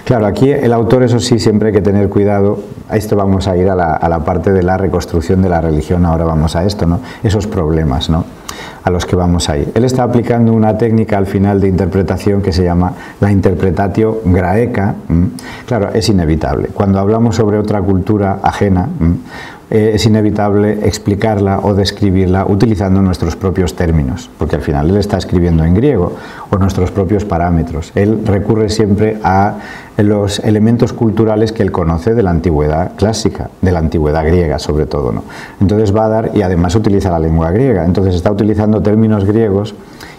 Claro, aquí el autor, eso sí, siempre hay que tener cuidado, a esto vamos a ir a la, a la parte de la reconstrucción de la religión, ahora vamos a esto, ¿no? esos problemas. ¿no? A los que vamos a ir. Él está aplicando una técnica al final de interpretación que se llama la interpretatio graeca. Claro, es inevitable. Cuando hablamos sobre otra cultura ajena, eh, es inevitable explicarla o describirla utilizando nuestros propios términos, porque al final él está escribiendo en griego o nuestros propios parámetros. Él recurre siempre a los elementos culturales que él conoce de la antigüedad clásica, de la antigüedad griega sobre todo. ¿no? Entonces va a dar, y además utiliza la lengua griega, entonces está utilizando términos griegos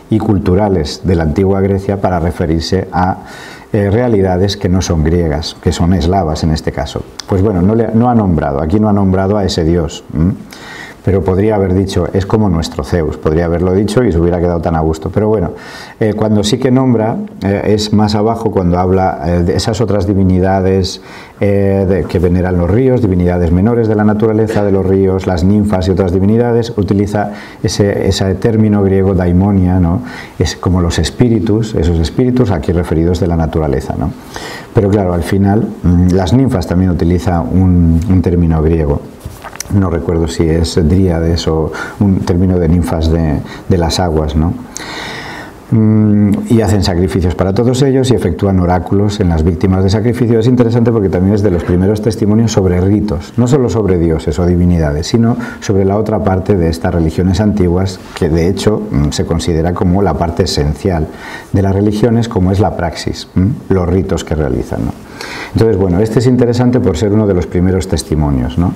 y culturales de la antigua Grecia para referirse a eh, realidades que no son griegas, que son eslavas en este caso. Pues bueno, no, le, no ha nombrado, aquí no ha nombrado a ese dios. Pero podría haber dicho, es como nuestro Zeus, podría haberlo dicho y se hubiera quedado tan a gusto. Pero bueno, eh, cuando sí que nombra, eh, es más abajo cuando habla eh, de esas otras divinidades que veneran los ríos, divinidades menores de la naturaleza de los ríos, las ninfas y otras divinidades, utiliza ese, término griego daimonia, ¿no? es como los espíritus, esos espíritus aquí referidos de la naturaleza. ¿no? Pero claro, al final mm, las ninfas también utilizan un, un término griego no recuerdo si es dríades o un término de ninfas de, las aguas, ¿no? Mm, y hacen sacrificios para todos ellos y efectúan oráculos en las víctimas de sacrificio. Es interesante porque también es de los primeros testimonios sobre ritos, no solo sobre dioses o divinidades, sino sobre la otra parte de estas religiones antiguas que de hecho mm, se considera como la parte esencial de las religiones, como es la praxis, mm, los ritos que realizan. Entonces, bueno, este es interesante por ser uno de los primeros testimonios. ¿no?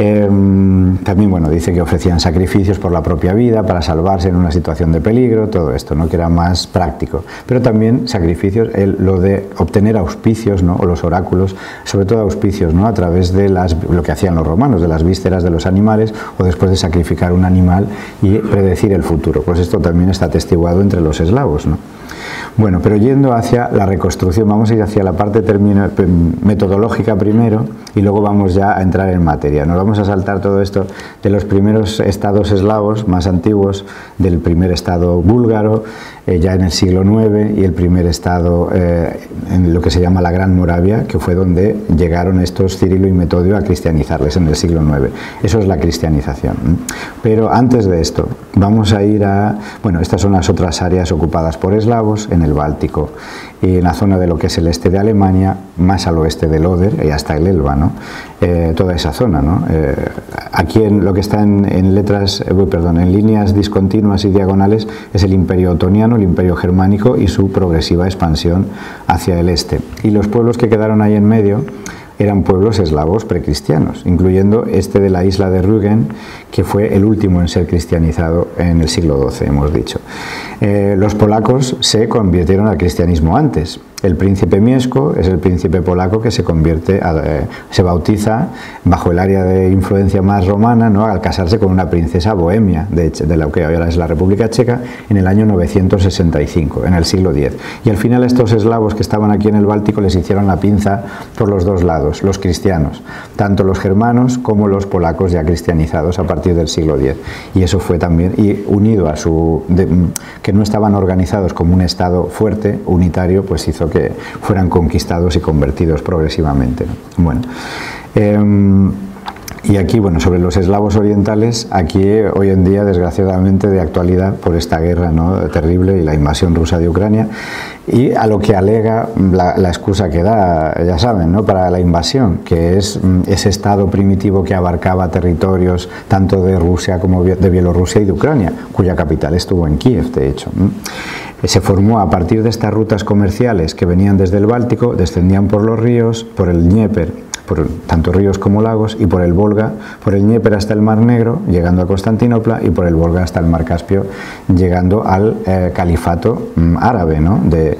Em, también, bueno, dice que ofrecían sacrificios por la propia vida para salvarse en una situación de peligro, todo esto, ¿no? que era más práctico. Pero también sacrificios, lo de obtener auspicios, ¿no? o los oráculos, sobre todo auspicios, ¿no? a través de las, lo que hacían los romanos, de las vísceras de los animales, o después de sacrificar un animal y predecir el futuro. Pues esto también está atestiguado entre los eslavos. ¿no? Bueno, pero yendo hacia la reconstrucción, vamos a ir hacia la parte metodológica primero y luego vamos ya a entrar en materia. Nos vamos a saltar todo esto de los primeros estados eslavos más antiguos, del primer estado búlgaro, eh, ya en el siglo IX, y el primer estado eh, en lo que se llama la Gran Moravia, que fue donde llegaron estos Cirilo y Metodio a cristianizarles en el siglo IX. Eso es la cristianización. Pero antes de esto, vamos a ir a, bueno, estas son las otras áreas ocupadas por eslavos en el Báltico y en la zona de lo que es el este de Alemania, más al oeste del Oder y hasta el Elba, ¿no? Eh, toda esa zona. ¿no? Eh, aquí en lo que está en, letras, eh, perdón, en líneas discontinuas y diagonales es el imperio otoniano, el imperio germánico y su progresiva expansión hacia el este. Y los pueblos que quedaron ahí en medio eran pueblos eslavos precristianos, incluyendo este de la isla de Rügen, que fue el último en ser cristianizado en el siglo XII, hemos dicho. Eh, los polacos se convirtieron al cristianismo antes. El príncipe Miesco es el príncipe polaco que se convierte, eh, se bautiza bajo el área de influencia más romana, ¿no? al casarse con una princesa bohemia, de, de lo que ahora es la República Checa, en el año 965, en el siglo X. Y al final estos eslavos que estaban aquí en el Báltico les hicieron la pinza por los dos lados, los cristianos, tanto los germanos como los polacos ya cristianizados a partir del siglo X. Y eso fue también, y unido a su, que no estaban organizados como un Estado fuerte, unitario, pues hizo que fueran conquistados y convertidos progresivamente. Bueno, em, y aquí, bueno, sobre los eslavos orientales, aquí hoy en día, desgraciadamente, de actualidad por esta guerra terrible y la invasión rusa de Ucrania, y a lo que alega la, excusa que da, ya saben, ¿no? para la invasión, que es mm, ese estado primitivo que abarcaba territorios tanto de Rusia como de Bielorrusia y de Ucrania, cuya capital estuvo en Kiev, de hecho. Se formó a partir de estas rutas comerciales que venían desde el Báltico, descendían por los ríos, por el Dnieper por tanto ríos como lagos, y por el Volga, por el Dnieper hasta el Mar Negro, llegando a Constantinopla, y por el Volga hasta el Mar Caspio, llegando al eh, califato mm, árabe ¿no? de,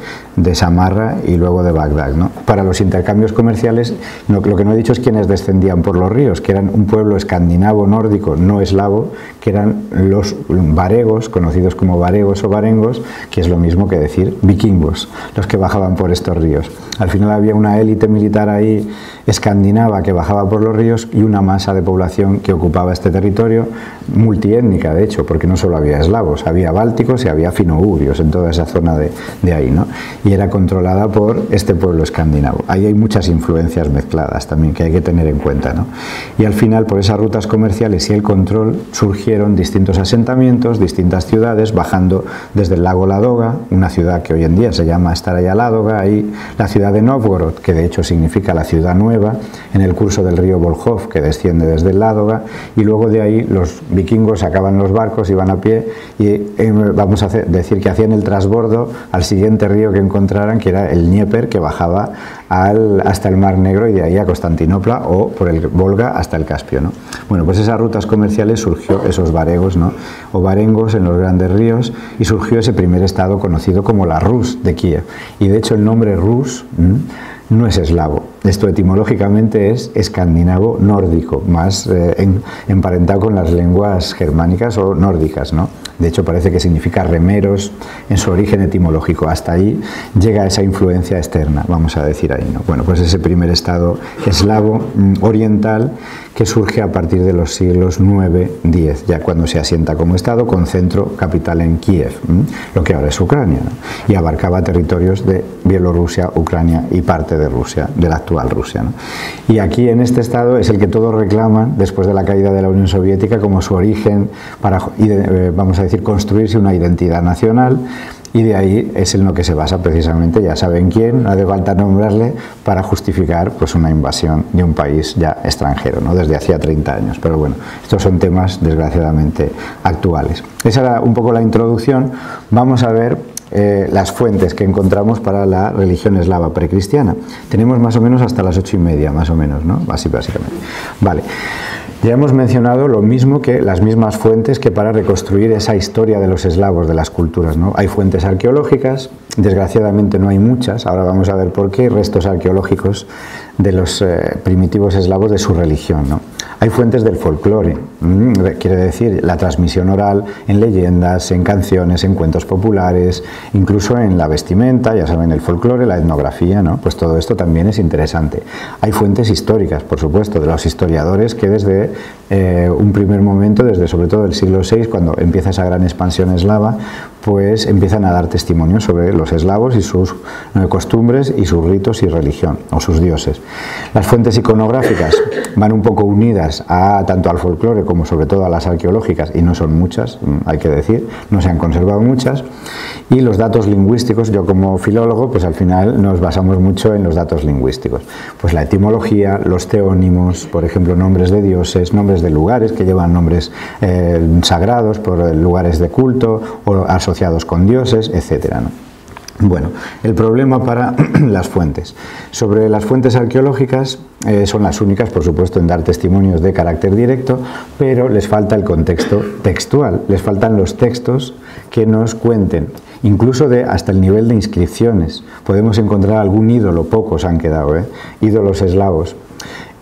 Samarra y luego de Bagdad. ¿no? Para los intercambios comerciales, lo que no he dicho es quienes descendían por los ríos, que eran un pueblo escandinavo nórdico, no eslavo, que eran los varegos, conocidos como varegos o varengos, que es lo mismo que decir vikingos, los que bajaban por estos ríos. Al final había una élite militar ahí escandinava que bajaba por los ríos y una masa de población que ocupaba este territorio, multiétnica de hecho, porque no solo había eslavos, había bálticos y había finougrios en toda esa zona de, de ahí, ¿no? Y era controlada por este pueblo escandinavo. Ahí hay muchas influencias mezcladas también que hay que tener en cuenta, ¿no? Y al final, por esas rutas comerciales y el control, surgieron distintos asentamientos, distintas ciudades, bajando desde el lago Ladoga, una ciudad que hoy en día se llama Staraya Ladoga, ahí la ciudad de Novgorod, que de hecho significa la ciudad nueva, en el curso del río Volhov, que desciende desde el Ládoga, y luego de ahí los vikingos sacaban los barcos, iban a pie, y eh, vamos a decir que hacían el trasbordo al siguiente río que encontraran, que era el Dnieper, que bajaba hasta el Mar Negro y de ahí a Constantinopla, o por el Volga hasta el Caspio. ¿no? Bueno, pues esas rutas comerciales surgió esos varegos, o varengos en los grandes ríos, y surgió ese primer estado conocido como la Rus de Kiev. Y de hecho el nombre Rus no es eslavo. Esto etimológicamente es escandinavo nórdico, más eh, emparentado con las lenguas germánicas o nórdicas. ¿no? De hecho, parece que significa remeros en su origen etimológico. Hasta ahí llega esa influencia externa, vamos a decir ahí. ¿no? Bueno, pues ese primer estado eslavo mm, oriental que surge a partir de los siglos 9-10, ya cuando se asienta como Estado con centro capital en Kiev, lo que ahora es Ucrania, y abarcaba territorios de Bielorrusia, Ucrania y parte de Rusia, de la actual Rusia. Y aquí en este Estado es el que todos reclaman, después de la caída de la Unión Soviética, como su origen para, eh, vamos a decir, construirse una identidad nacional y de ahí es en lo que se basa precisamente, ya saben quién, no hace falta nombrarle, para justificar pues, una invasión de un país ya extranjero, ¿no? desde hacía 30 años. Pero bueno, estos son temas desgraciadamente actuales. Esa era un poco la introducción. Vamos a ver eh, las fuentes que encontramos para la religión eslava precristiana. Tenemos más o menos hasta las ocho y media, más o menos, ¿no? Así básicamente. Vale. Ya hemos mencionado lo mismo que las mismas fuentes que para reconstruir esa historia de los eslavos, de las culturas. ¿no? Hay fuentes arqueológicas, desgraciadamente no hay muchas, ahora vamos a ver por qué, restos arqueológicos de los eh, primitivos eslavos de su religión. ¿no? Hay fuentes del folclore, quiere decir la transmisión oral en leyendas, en canciones, en cuentos populares, incluso en la vestimenta, ya saben, el folclore, la etnografía, ¿no? pues todo esto también es interesante. Hay fuentes históricas, por supuesto, de los historiadores que desde eh, un primer momento, desde sobre todo el siglo VI, cuando empieza esa gran expansión eslava, pues empiezan a dar testimonio sobre los eslavos y sus eh, costumbres y sus ritos y religión, o sus dioses. Las fuentes iconográficas van un poco unidas a tanto al folclore como sobre todo a las arqueológicas, y no son muchas, mm, hay que decir, no se han conservado muchas, y los datos lingüísticos, yo como filólogo, pues al final nos basamos mucho en los datos lingüísticos. Pues la etimología, los teónimos, por ejemplo, nombres de dioses, nombres de lugares que llevan nombres eh, sagrados por lugares de culto o asociados con dioses, etcétera. Bueno, el problema para las fuentes. Sobre las fuentes arqueológicas eh, son las únicas, por supuesto, en dar testimonios de carácter directo, pero les falta el contexto textual, les faltan los textos que nos cuenten, incluso de hasta el nivel de inscripciones. Podemos encontrar algún ídolo, pocos han quedado, ¿eh? ídolos eslavos,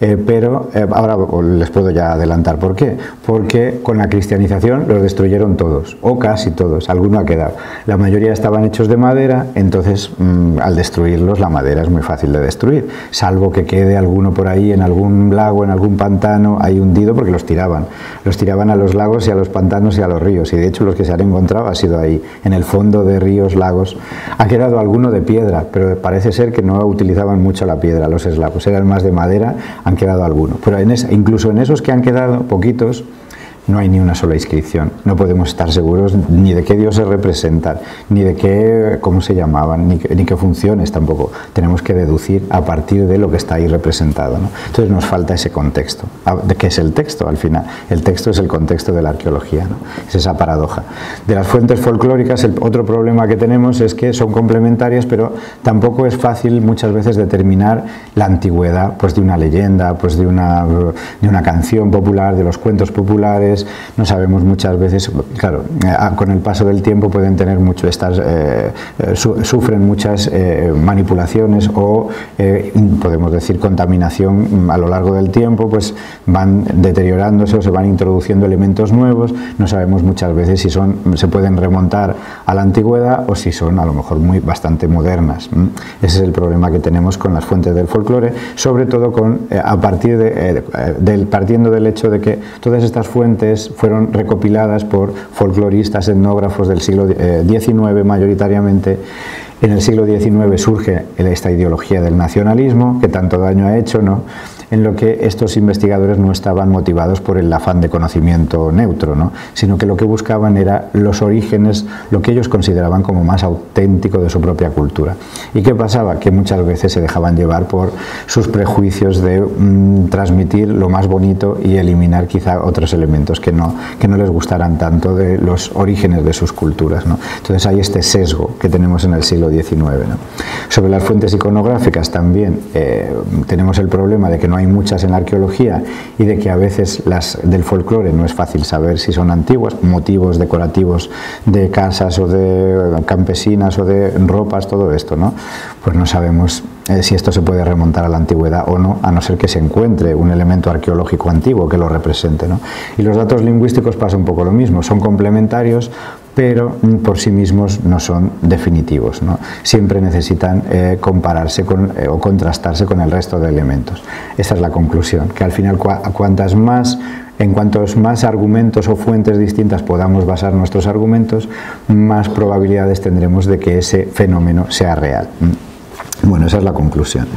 eh, pero eh, ahora les puedo ya adelantar por qué. Porque con la cristianización los destruyeron todos, o casi todos, alguno ha quedado. La mayoría estaban hechos de madera, entonces mm, al destruirlos la madera es muy fácil de destruir, salvo que quede alguno por ahí en algún lago, en algún pantano, ahí hundido porque los tiraban. Los tiraban a los lagos y a los pantanos y a los ríos, y de hecho los que se han encontrado ha sido ahí, en el fondo de ríos, lagos. Ha quedado alguno de piedra, pero parece ser que no utilizaban mucho la piedra los eslavos, eran más de madera han quedado algunos. Pero en incluso en esos que han quedado, poquitos, no hay ni una sola inscripción. No podemos estar seguros ni de qué dioses representan, ni de qué, cómo se llamaban, ni, ni qué funciones tampoco. Tenemos que deducir a partir de lo que está ahí representado. Entonces nos falta ese contexto. Ah, ¿De qué es el texto al final? El texto es el contexto de la arqueología. Es esa paradoja. De las fuentes folclóricas, el otro problema que tenemos es que son complementarias, pero tampoco es fácil muchas veces determinar la antigüedad pues, de una leyenda, pues, de, una, de una canción popular, de los cuentos populares no sabemos muchas veces, claro, eh, ah, con el paso del tiempo pueden tener mucho estas, eh, eh, sufren muchas manipulaciones o podemos decir contaminación mm, a lo largo del tiempo, pues van deteriorándose o se van introduciendo elementos nuevos, no sabemos muchas veces si son, se pueden remontar a la antigüedad o si son a lo mejor muy bastante modernas. Ese es el problema que tenemos con las fuentes del folclore, sobre todo con, a partir de, del, partiendo del hecho de que todas estas fuentes fueron recopiladas por folcloristas, etnógrafos del siglo XIX eh, mayoritariamente. En el siglo XIX surge esta ideología del nacionalismo que tanto daño ha hecho, ¿no? En lo que estos investigadores no estaban motivados por el afán de conocimiento neutro, ¿no? sino que lo que buscaban era los orígenes, lo que ellos consideraban como más auténtico de su propia cultura. ¿Y qué pasaba? Que muchas veces se dejaban llevar por sus prejuicios de mm, transmitir lo más bonito y eliminar quizá otros elementos que no, que no les gustaran tanto de los orígenes de sus culturas. Entonces hay este sesgo que tenemos en el siglo XIX. Sobre las fuentes iconográficas también eh, tenemos el problema de que no hay muchas en la arqueología y de que a veces las del folclore no es fácil saber si son antiguas, motivos decorativos de casas o de campesinas o de ropas, todo esto, ¿no? Pues no sabemos eh, si esto se puede remontar a la antigüedad o no, a no ser que se encuentre un elemento arqueológico antiguo que lo represente. ¿no? Y los datos lingüísticos pasa un poco lo mismo, son complementarios, pero mm, por sí mismos no son definitivos. Siempre necesitan eh, compararse con, eh, o contrastarse con el resto de elementos. Esa es la conclusión, que al final cuantas más en cuantos más argumentos o fuentes distintas podamos basar nuestros argumentos, más probabilidades tendremos de que ese fenómeno sea real. Bueno, esa es la conclusión.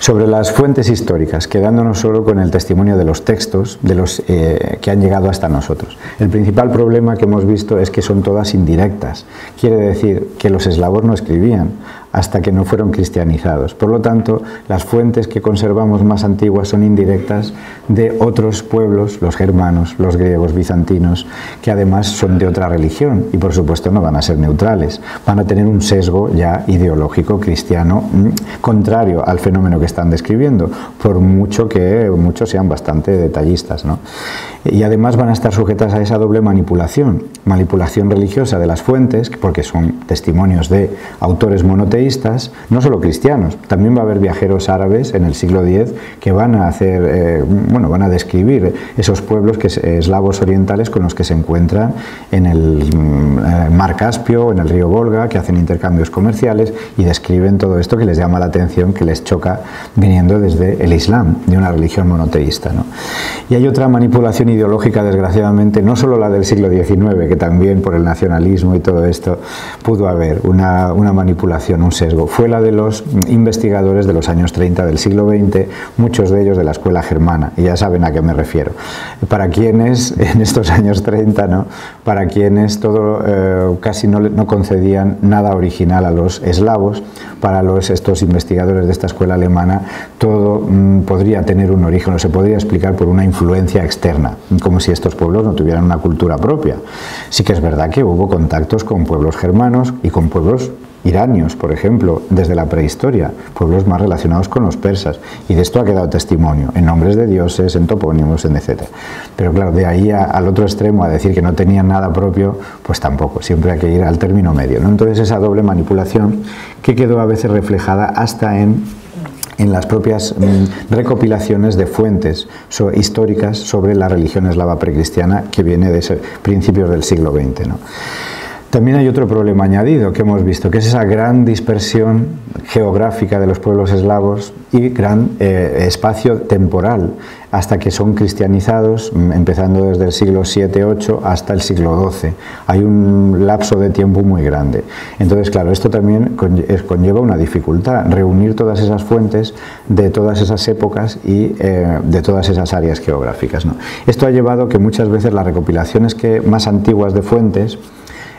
Sobre las fuentes históricas, quedándonos solo con el testimonio de los textos de los, eh, que han llegado hasta nosotros. El principal problema que hemos visto es que son todas indirectas. Quiere decir que los eslavos no escribían, hasta que no fueron cristianizados. Por lo tanto, las fuentes que conservamos más antiguas son indirectas de otros pueblos, los germanos, los griegos, bizantinos, que además son de otra religión y por supuesto no van a ser neutrales, van a tener un sesgo ya ideológico cristiano mm, contrario al fenómeno que están describiendo, por mucho que muchos sean bastante detallistas. Y además van a estar sujetas a esa doble manipulación, manipulación religiosa de las fuentes, porque son testimonios de autores monoteístas, no solo cristianos, también va a haber viajeros árabes en el siglo X que van a hacer, eh, bueno, van a describir esos pueblos que, eslavos orientales con los que se encuentran en el mm, eh, mar Caspio, en el río Volga, que hacen intercambios comerciales y describen todo esto que les llama la atención, que les choca viniendo desde el Islam, de una religión monoteísta. Y hay otra manipulación ideológica, desgraciadamente, no solo la del siglo XIX, que también por el nacionalismo y todo esto pudo haber una, una manipulación, un sesgo. Fue la de los investigadores de los años 30 del siglo XX, muchos de ellos de la escuela germana, y ya saben a qué me refiero. Para quienes en estos años 30, ¿no? para quienes todo eh, casi no, concedían nada original a los eslavos, para los, estos investigadores de esta escuela alemana, todo mm, podría tener un origen o se podría explicar por una influencia externa, como si estos pueblos no tuvieran una cultura propia. Sí que es verdad que hubo contactos con pueblos germanos y con pueblos iranios, por ejemplo, desde la prehistoria, pueblos más relacionados con los persas, y de esto ha quedado testimonio, en nombres de dioses, en topónimos, en etc. Pero claro, de ahí al otro extremo, a decir que no tenían nada propio, pues tampoco, siempre hay que ir al término medio. ¿no? Entonces esa doble manipulación que quedó a veces reflejada hasta en en las propias mm, recopilaciones de fuentes históricas sobre la religión eslava precristiana que viene de principios del siglo XX. También hay otro problema añadido que hemos visto, que es esa gran dispersión geográfica de los pueblos eslavos y gran eh, espacio temporal, hasta que son cristianizados, mm, empezando desde el siglo 7-8 hasta el siglo XII. Hay un lapso de tiempo muy grande. Entonces, claro, esto también conlleva una dificultad, reunir todas esas fuentes de todas esas épocas y eh, de todas esas áreas geográficas. Esto ha llevado que muchas veces las recopilaciones que, más antiguas de fuentes,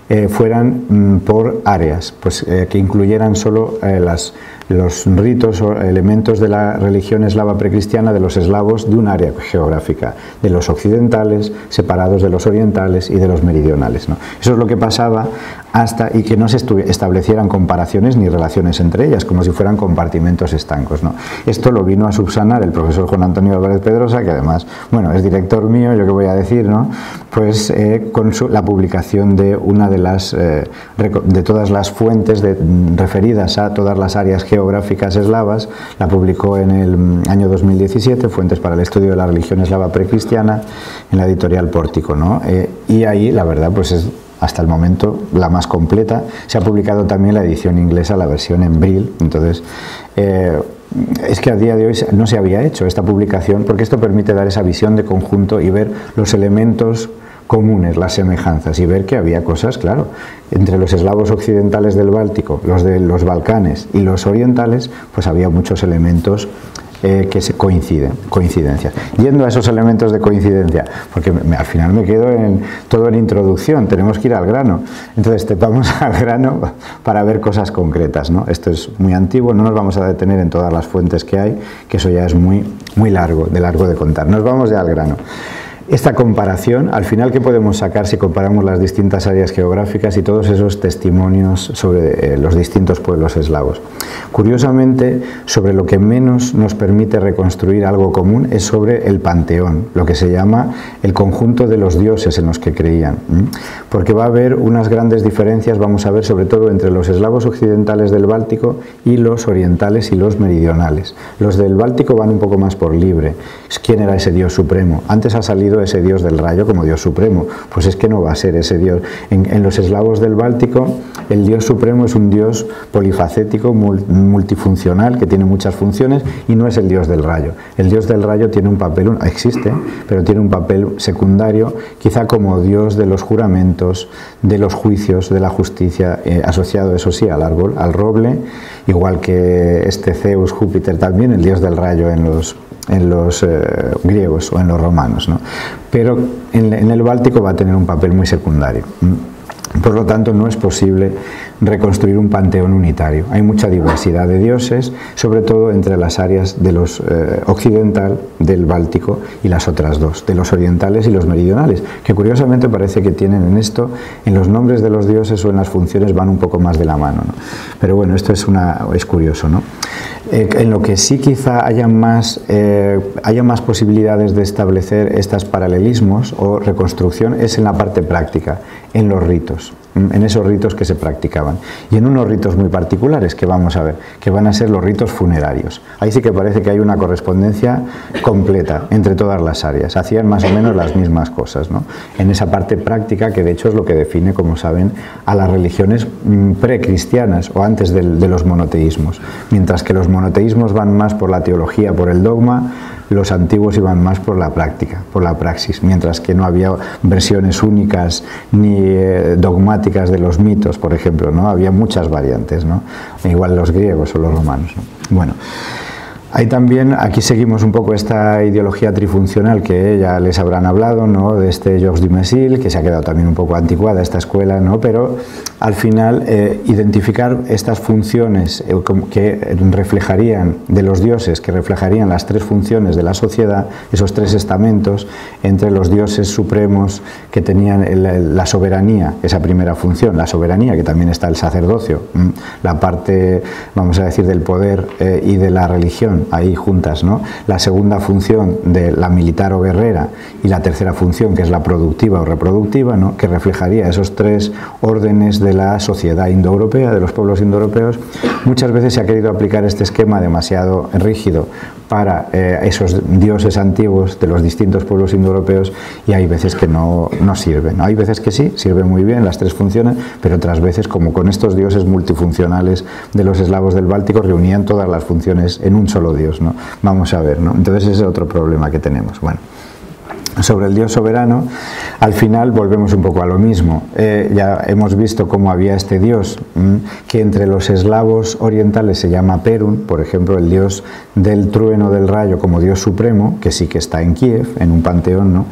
eh, fueran mm, por áreas, pues eh, que incluyeran solo eh, las, los ritos o elementos de la religión eslava precristiana de los eslavos de un área geográfica, de los occidentales separados de los orientales y de los meridionales. ¿no? Eso es lo que pasaba hasta y que no se establecieran comparaciones ni relaciones entre ellas, como si fueran compartimentos estancos. Esto lo vino a subsanar el profesor Juan Antonio Álvarez Pedrosa, que además, bueno, es director mío, yo qué voy a decir, ¿no? pues con la publicación de una de las, eh, de todas las fuentes referidas a todas las áreas geográficas eslavas, la publicó en el mm, año 2017, Fuentes para el Estudio de la Religión Eslava Precristiana, en la editorial Pórtico. ¿no? Eh, y ahí, la verdad, pues es hasta el momento la más completa. Se ha publicado también la edición inglesa, la versión en Brill. Entonces, eh, es que a día de hoy no se había hecho esta publicación porque esto permite dar esa visión de conjunto y ver los elementos comunes, las semejanzas, y ver que había cosas, claro, entre los eslavos occidentales del Báltico, los de los Balcanes y los orientales, pues había muchos elementos eh, que se coinciden, coincidencias. Yendo a esos elementos de coincidencia, porque al final me quedo en todo en introducción, tenemos que ir al grano. Entonces, te vamos al grano para ver cosas concretas. ¿no? Esto es muy antiguo, no nos vamos a detener en todas las fuentes que hay, que eso ya es muy, muy largo, de largo de contar. Nos vamos ya al grano. Esta comparación, al final, ¿qué podemos sacar si comparamos las distintas áreas geográficas y todos esos testimonios sobre eh, los distintos pueblos eslavos? Curiosamente, sobre lo que menos nos permite reconstruir algo común es sobre el panteón, lo que se llama el conjunto de los dioses en los que creían. Porque va a haber unas grandes diferencias, vamos a ver, sobre todo entre los eslavos occidentales del Báltico y los orientales y los meridionales. Los del Báltico van un poco más por libre. ¿Quién era ese dios supremo? Antes ha salido ese dios del rayo como dios supremo. Pues es que no va a ser ese dios. En, los eslavos del Báltico, el dios supremo es un dios polifacético, multifuncional, que tiene muchas funciones y no es el dios del rayo. El dios del rayo tiene un papel, existe, pero tiene un papel secundario, quizá como dios de los juramentos, de los juicios, de la justicia, eh, asociado eso sí al árbol, al roble, igual que este Zeus, Júpiter también, el dios del rayo en los en los eh, griegos o en los romanos, ¿no? pero en, en, el Báltico va a tener un papel muy secundario. Por lo tanto, no es posible reconstruir un panteón unitario. Hay mucha diversidad de dioses, sobre todo entre las áreas de los eh, occidental, del Báltico y las otras dos, de los orientales y los meridionales, que curiosamente parece que tienen en esto, en los nombres de los dioses o en las funciones van un poco más de la mano. Pero bueno, esto es, una, es curioso. ¿no? Eh, en lo que sí quizá haya más, eh, haya más posibilidades de establecer estos paralelismos o reconstrucción es en la parte práctica, en los ritos en esos ritos que se practicaban. Y en unos ritos muy particulares que vamos a ver, que van a ser los ritos funerarios. Ahí sí que parece que hay una correspondencia completa entre todas las áreas. Hacían más o menos las mismas cosas, ¿no? En esa parte práctica que de hecho es lo que define, como saben, a las religiones mm, precristianas o antes de los monoteísmos. Mientras que los monoteísmos van más por la teología, por el dogma, los antiguos iban más por la práctica, por la praxis, mientras que no había versiones únicas ni eh, dogmáticas de los mitos, por ejemplo, ¿no? Había muchas variantes, ¿no? Igual los griegos o los romanos, Bueno, hay también, aquí seguimos un poco esta ideología trifuncional que ya les habrán hablado, ¿no? de este Georges Dumézil, que se ha quedado también un poco anticuada esta escuela, ¿no? pero al final eh, identificar estas funciones eh, que reflejarían de los dioses, que reflejarían las tres funciones de la sociedad, esos tres estamentos entre los dioses supremos que tenían la soberanía, esa primera función, la soberanía, que también está el sacerdocio, la parte, vamos a decir, del poder eh, y de la religión, ahí juntas, ¿no? La segunda función de la militar o guerrera y la tercera función, que es la productiva o reproductiva, ¿no? Que reflejaría esos tres órdenes de la sociedad indoeuropea, de los pueblos indoeuropeos. Muchas veces se ha querido aplicar este esquema demasiado rígido para eh, esos dioses antiguos de los distintos pueblos indoeuropeos y hay veces que no, no sirven. Hay veces que sí, sirven muy bien, las tres funcionan, pero otras veces, como con estos dioses multifuncionales de los eslavos del Báltico, reunían todas las funciones en un solo dios. ¿no? Vamos a ver, ¿no? entonces ese es otro problema que tenemos. Bueno sobre el Dios soberano, al final volvemos un poco a lo mismo. Eh, ya hemos visto cómo había este Dios que entre los eslavos orientales se llama Perun, por ejemplo, el Dios del trueno del rayo como Dios supremo, que sí que está en Kiev, en un panteón, ¿no?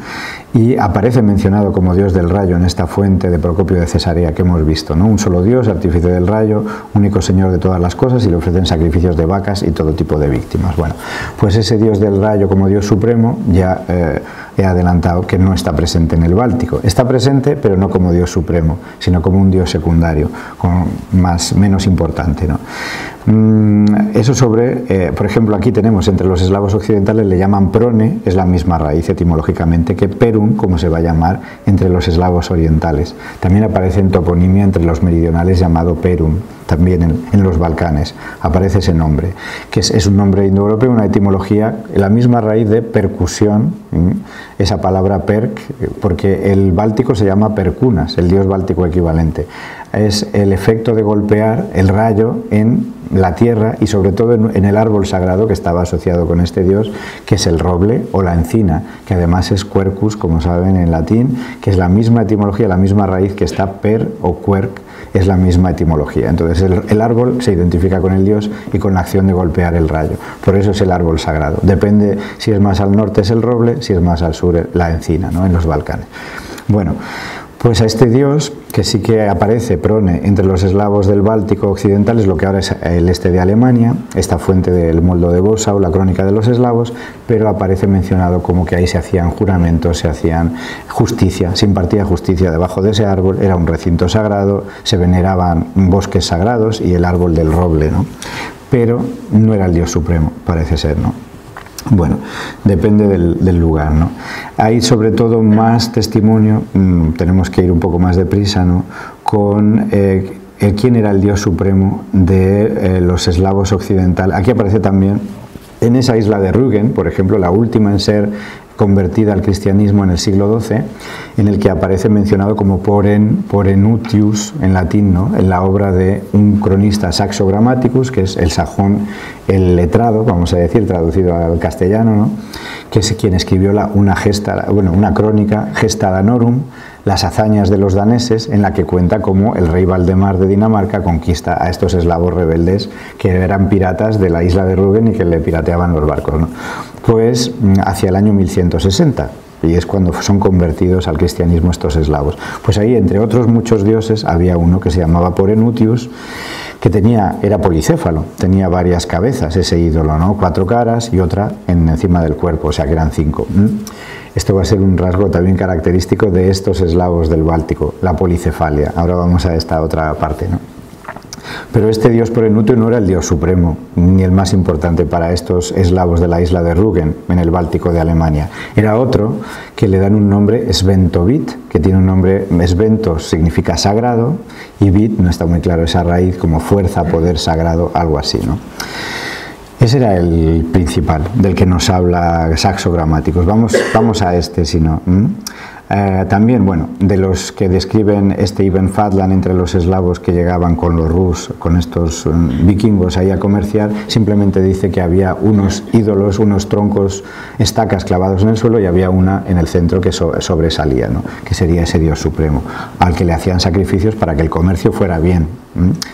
Y aparece mencionado como Dios del rayo en esta fuente de Procopio de Cesarea que hemos visto. ¿no? Un solo Dios, artífice del rayo, único Señor de todas las cosas y le ofrecen sacrificios de vacas y todo tipo de víctimas. Bueno, pues ese Dios del rayo como Dios supremo ya... Eh, he adelantado que no está presente en el Báltico. Está presente, pero no como Dios supremo, sino como un Dios secundario, más, menos importante. ¿no? Mm, eso sobre, eh, por ejemplo, aquí tenemos entre los eslavos occidentales le llaman prone, es la misma raíz etimológicamente que perun, como se va a llamar entre los eslavos orientales. También aparece en toponimia entre los meridionales llamado perun, también en, los Balcanes aparece ese nombre, que es, un nombre indoeuropeo, una etimología, la misma raíz de percusión, esa palabra perc, porque el báltico se llama percunas, el dios báltico equivalente. Es el efecto de golpear el rayo en la tierra y sobre todo en, el árbol sagrado que estaba asociado con este dios, que es el roble o la encina, que además es quercus, como saben en latín, que es la misma etimología, la misma raíz que está per o querc, es la misma etimología. Entonces el, el, árbol se identifica con el dios y con la acción de golpear el rayo. Por eso es el árbol sagrado. Depende si es más al norte es el roble, si es más al sur la encina, ¿no? en los Balcanes. Bueno, Pues a este dios, que sí que aparece prone entre los eslavos del Báltico occidental, es lo que ahora es el este de Alemania, esta fuente del moldo de Bosa o la crónica de los eslavos, pero aparece mencionado como que ahí se hacían juramentos, se hacían justicia, se impartía justicia debajo de ese árbol, era un recinto sagrado, se veneraban bosques sagrados y el árbol del roble, ¿no? pero no era el dios supremo, parece ser, ¿no? Bueno, depende del, lugar, ¿no? Hay sobre todo más testimonio, mm, tenemos que ir un poco más deprisa, ¿no? Con eh, quién era el dios supremo de eh, los eslavos occidentales. Aquí aparece también en esa isla de Rügen, por ejemplo, la última en ser convertida al cristianismo en el siglo XII, en el que aparece mencionado como poren, porenutius en latín, ¿no? en la obra de un cronista saxo grammaticus, que es el sajón, el letrado, vamos a decir, traducido al castellano, ¿no? que es quien escribió la, una, gesta, bueno, una crónica, Gesta Danorum, las hazañas de los daneses, en la que cuenta cómo el rey Valdemar de Dinamarca conquista a estos eslavos rebeldes que eran piratas de la isla de Rügen y que le pirateaban los barcos. pues hacia el año 1160 y es cuando son convertidos al cristianismo estos eslavos. Pues ahí, entre otros muchos dioses, había uno que se llamaba Porenutius, que tenía, era policéfalo, tenía varias cabezas ese ídolo, ¿no? Cuatro caras y otra en, encima del cuerpo, o sea que eran cinco. Esto va a ser un rasgo también característico de estos eslavos del Báltico, la policefalia. Ahora vamos a esta otra parte, ¿no? Pero este dios Porenutio no era el dios supremo, ni el más importante para estos eslavos de la isla de Rügen, en el Báltico de Alemania. Era otro que le dan un nombre Sventovit, que tiene un nombre, Svento significa sagrado, y Vit, no está muy claro esa raíz, como fuerza, poder sagrado, algo así, ¿no? Ese era el principal, del que nos habla Saxo Gramáticos. Vamos, vamos a este, si no. Eh, también, bueno, de los que describen este Ibn Fadlan entre los eslavos que llegaban con los rus, con estos mm, vikingos ahí a comerciar, simplemente dice que había unos ídolos, unos troncos, estacas clavados en el suelo y había una en el centro que sobresalía, ¿no? que sería ese dios supremo, al que le hacían sacrificios para que el comercio fuera bien,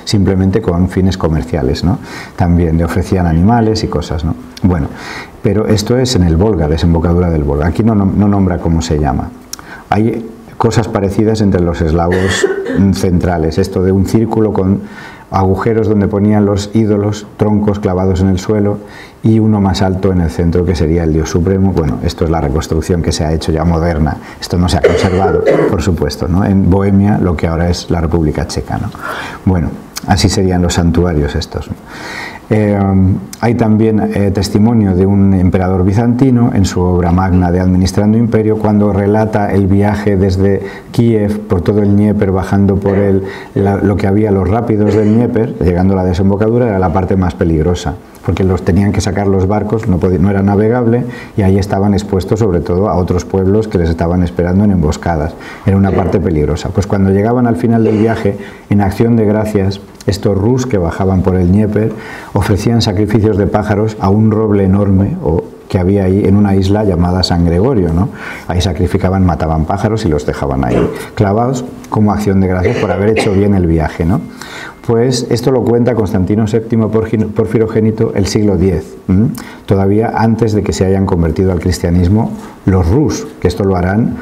simplemente con fines comerciales. ¿no? También le ofrecían animales y cosas. ¿no? Bueno, pero esto es en el Volga, desembocadura del Volga. Aquí no, no nombra cómo se llama. Hay cosas parecidas entre los eslavos centrales, esto de un círculo con agujeros donde ponían los ídolos, troncos clavados en el suelo y uno más alto en el centro que sería el Dios Supremo. Bueno, esto es la reconstrucción que se ha hecho ya moderna, esto no se ha conservado, por supuesto, ¿no? en Bohemia, lo que ahora es la República Checa. ¿no? Bueno, así serían los santuarios estos. Eh, hay también eh, testimonio de un emperador bizantino en su obra magna de Administrando Imperio cuando relata el viaje desde Kiev por todo el Dnieper bajando por el, lo que había los rápidos del Dnieper, llegando a la desembocadura, era la parte más peligrosa porque los tenían que sacar los barcos, no, no, era navegable y ahí estaban expuestos sobre todo a otros pueblos que les estaban esperando en emboscadas. Era una parte peligrosa. Pues cuando llegaban al final del viaje, en acción de gracias, estos rus que bajaban por el Dnieper ofrecían sacrificios de pájaros a un roble enorme o que había ahí en una isla llamada San Gregorio. ¿no? Ahí sacrificaban, mataban pájaros y los dejaban ahí clavados como acción de gracias por haber hecho bien el viaje. ¿no? Pues esto lo cuenta Constantino VII Porfirogénito el siglo X, todavía antes de que se hayan convertido al cristianismo los rus, que esto lo harán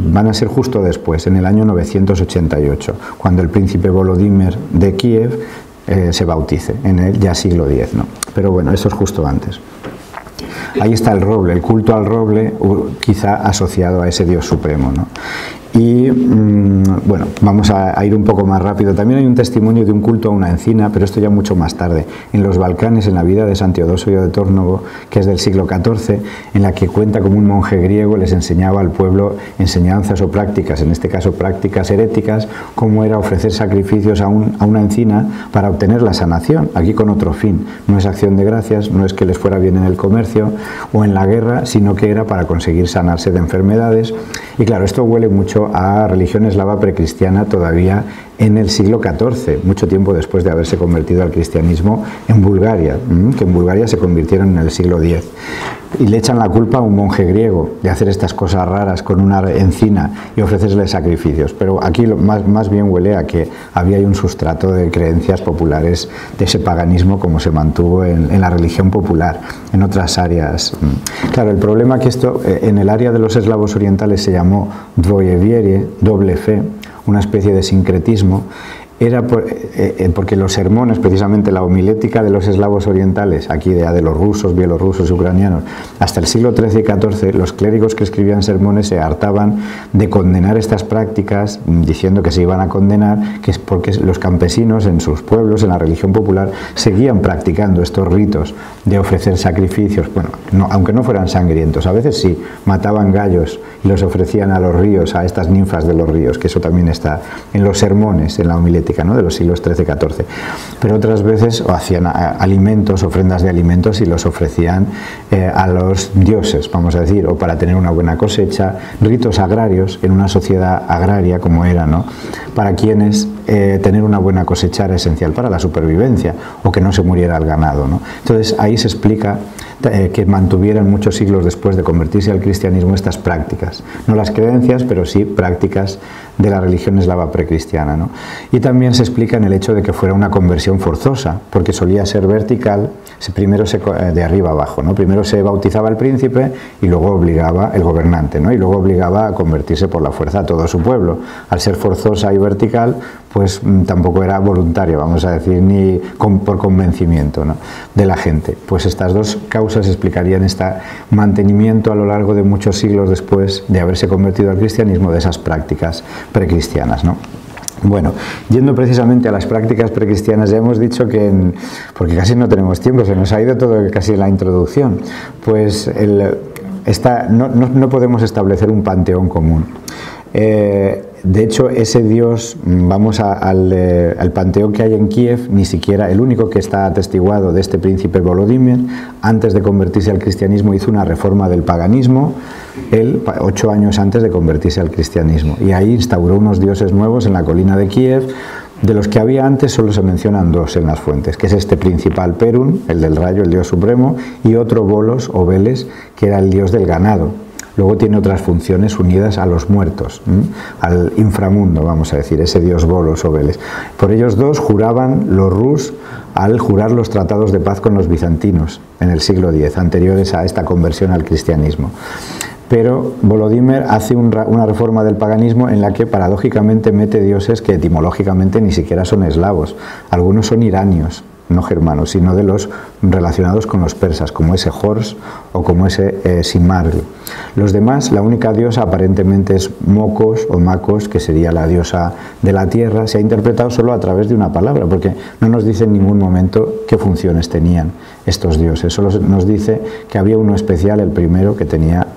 van a ser justo después, en el año 988, cuando el príncipe Volodymyr de Kiev eh, se bautice, en el ya siglo X. ¿no? Pero bueno, eso es justo antes. Ahí está el roble, el culto al roble, quizá asociado a ese Dios supremo. ¿no? Y mm, bueno, vamos a, ir un poco más rápido. También hay un testimonio de un culto a una encina, pero esto ya mucho más tarde, en los Balcanes, en la vida de San Teodosio de Tórnovo, que es del siglo XIV, en la que cuenta como un monje griego les enseñaba al pueblo enseñanzas o prácticas, en este caso prácticas heréticas, cómo era ofrecer sacrificios a, a una encina para obtener la sanación, aquí con otro fin. No es acción de gracias, no es que les fuera bien en el comercio o en la guerra, sino que era para conseguir sanarse de enfermedades. Y claro, esto huele mucho a religión eslava precristiana todavía en el siglo XIV, mucho tiempo después de haberse convertido al cristianismo en Bulgaria, que en Bulgaria se convirtieron en el siglo X. y le echan la culpa a un monje griego de hacer estas cosas raras con una encina y ofrecerle sacrificios. Pero aquí más, más bien huele a que había un sustrato de creencias populares de ese paganismo como se mantuvo en, la religión popular, en otras áreas. Claro, el problema que esto eh, en el área de los eslavos orientales se llamó dvoyevierie, doble fe, una especie de sincretismo, era eh, eh, porque los sermones, precisamente la homilética de los eslavos orientales, aquí de, los rusos, bielorrusos y ucranianos, hasta el siglo XIII y XIV, los clérigos que escribían sermones se hartaban de condenar estas prácticas, mm, diciendo que se iban a condenar, que es porque los campesinos en sus pueblos, en la religión popular, seguían practicando estos ritos de ofrecer sacrificios, bueno, aunque no fueran sangrientos, a veces sí, mataban gallos y los ofrecían a los ríos, a estas ninfas de los ríos, que eso también está en los sermones, en la homilética de los siglos XIII-XIV. Pero otras veces hacían eh, alimentos, ofrendas de alimentos y los ofrecían eh, a los dioses, vamos a decir, o para tener una buena cosecha, ritos agrarios en una sociedad agraria como era, ¿no? para quienes eh, tener una buena cosecha era esencial para la supervivencia o que no se muriera el ganado. ¿no? Entonces ahí se explica que mantuvieran muchos siglos después de convertirse al cristianismo estas prácticas, no las creencias, pero sí prácticas de la religión eslava precristiana. ¿no? Y también se explica en el hecho de que fuera una conversión forzosa, porque solía ser vertical, primero eh, de arriba abajo, ¿no? primero se bautizaba el príncipe y luego obligaba el gobernante, ¿no? y luego obligaba a convertirse por la fuerza a todo su pueblo. Al ser forzosa y vertical, pues mm, tampoco era voluntario, vamos a decir, ni por convencimiento ¿no? de la gente. Pues estas dos causas explicarían este mantenimiento a lo largo de muchos siglos después de haberse convertido al cristianismo de esas prácticas precristianas. ¿no? Bueno, yendo precisamente a las prácticas precristianas, ya hemos dicho que, porque casi no tenemos tiempo, se nos ha ido todo casi la introducción, pues no, podemos establecer un panteón común. Eh, de hecho, ese dios, mm, vamos eh, al, panteón que hay en Kiev, ni siquiera el único que está atestiguado de este príncipe Volodymyr, antes de convertirse al cristianismo hizo una reforma del paganismo, él ocho años antes de convertirse al cristianismo, y ahí instauró unos dioses nuevos en la colina de Kiev, de los que había antes solo se mencionan dos en las fuentes, que es este principal Perun, el del rayo, el dios supremo, y otro Bolos o Veles, que era el dios del ganado, Luego tiene otras funciones unidas a los muertos, al inframundo, vamos a decir, ese dios Bolos o Vélez. Por ellos dos juraban los rus al jurar los tratados de paz con los bizantinos en el siglo X, anteriores a esta conversión al cristianismo. Pero Volodymyr hace una reforma del paganismo en la que paradójicamente mete dioses que etimológicamente ni siquiera son eslavos, algunos son iranios, no germanos, sino de los relacionados con los persas, como ese Hors o como ese eh, Los demás, la única diosa aparentemente es Mocos o Macos, que sería la diosa de la tierra, se ha interpretado solo a través de una palabra, porque no nos dice en ningún momento qué funciones tenían estos dioses, solo nos dice que había uno especial, el primero, que tenía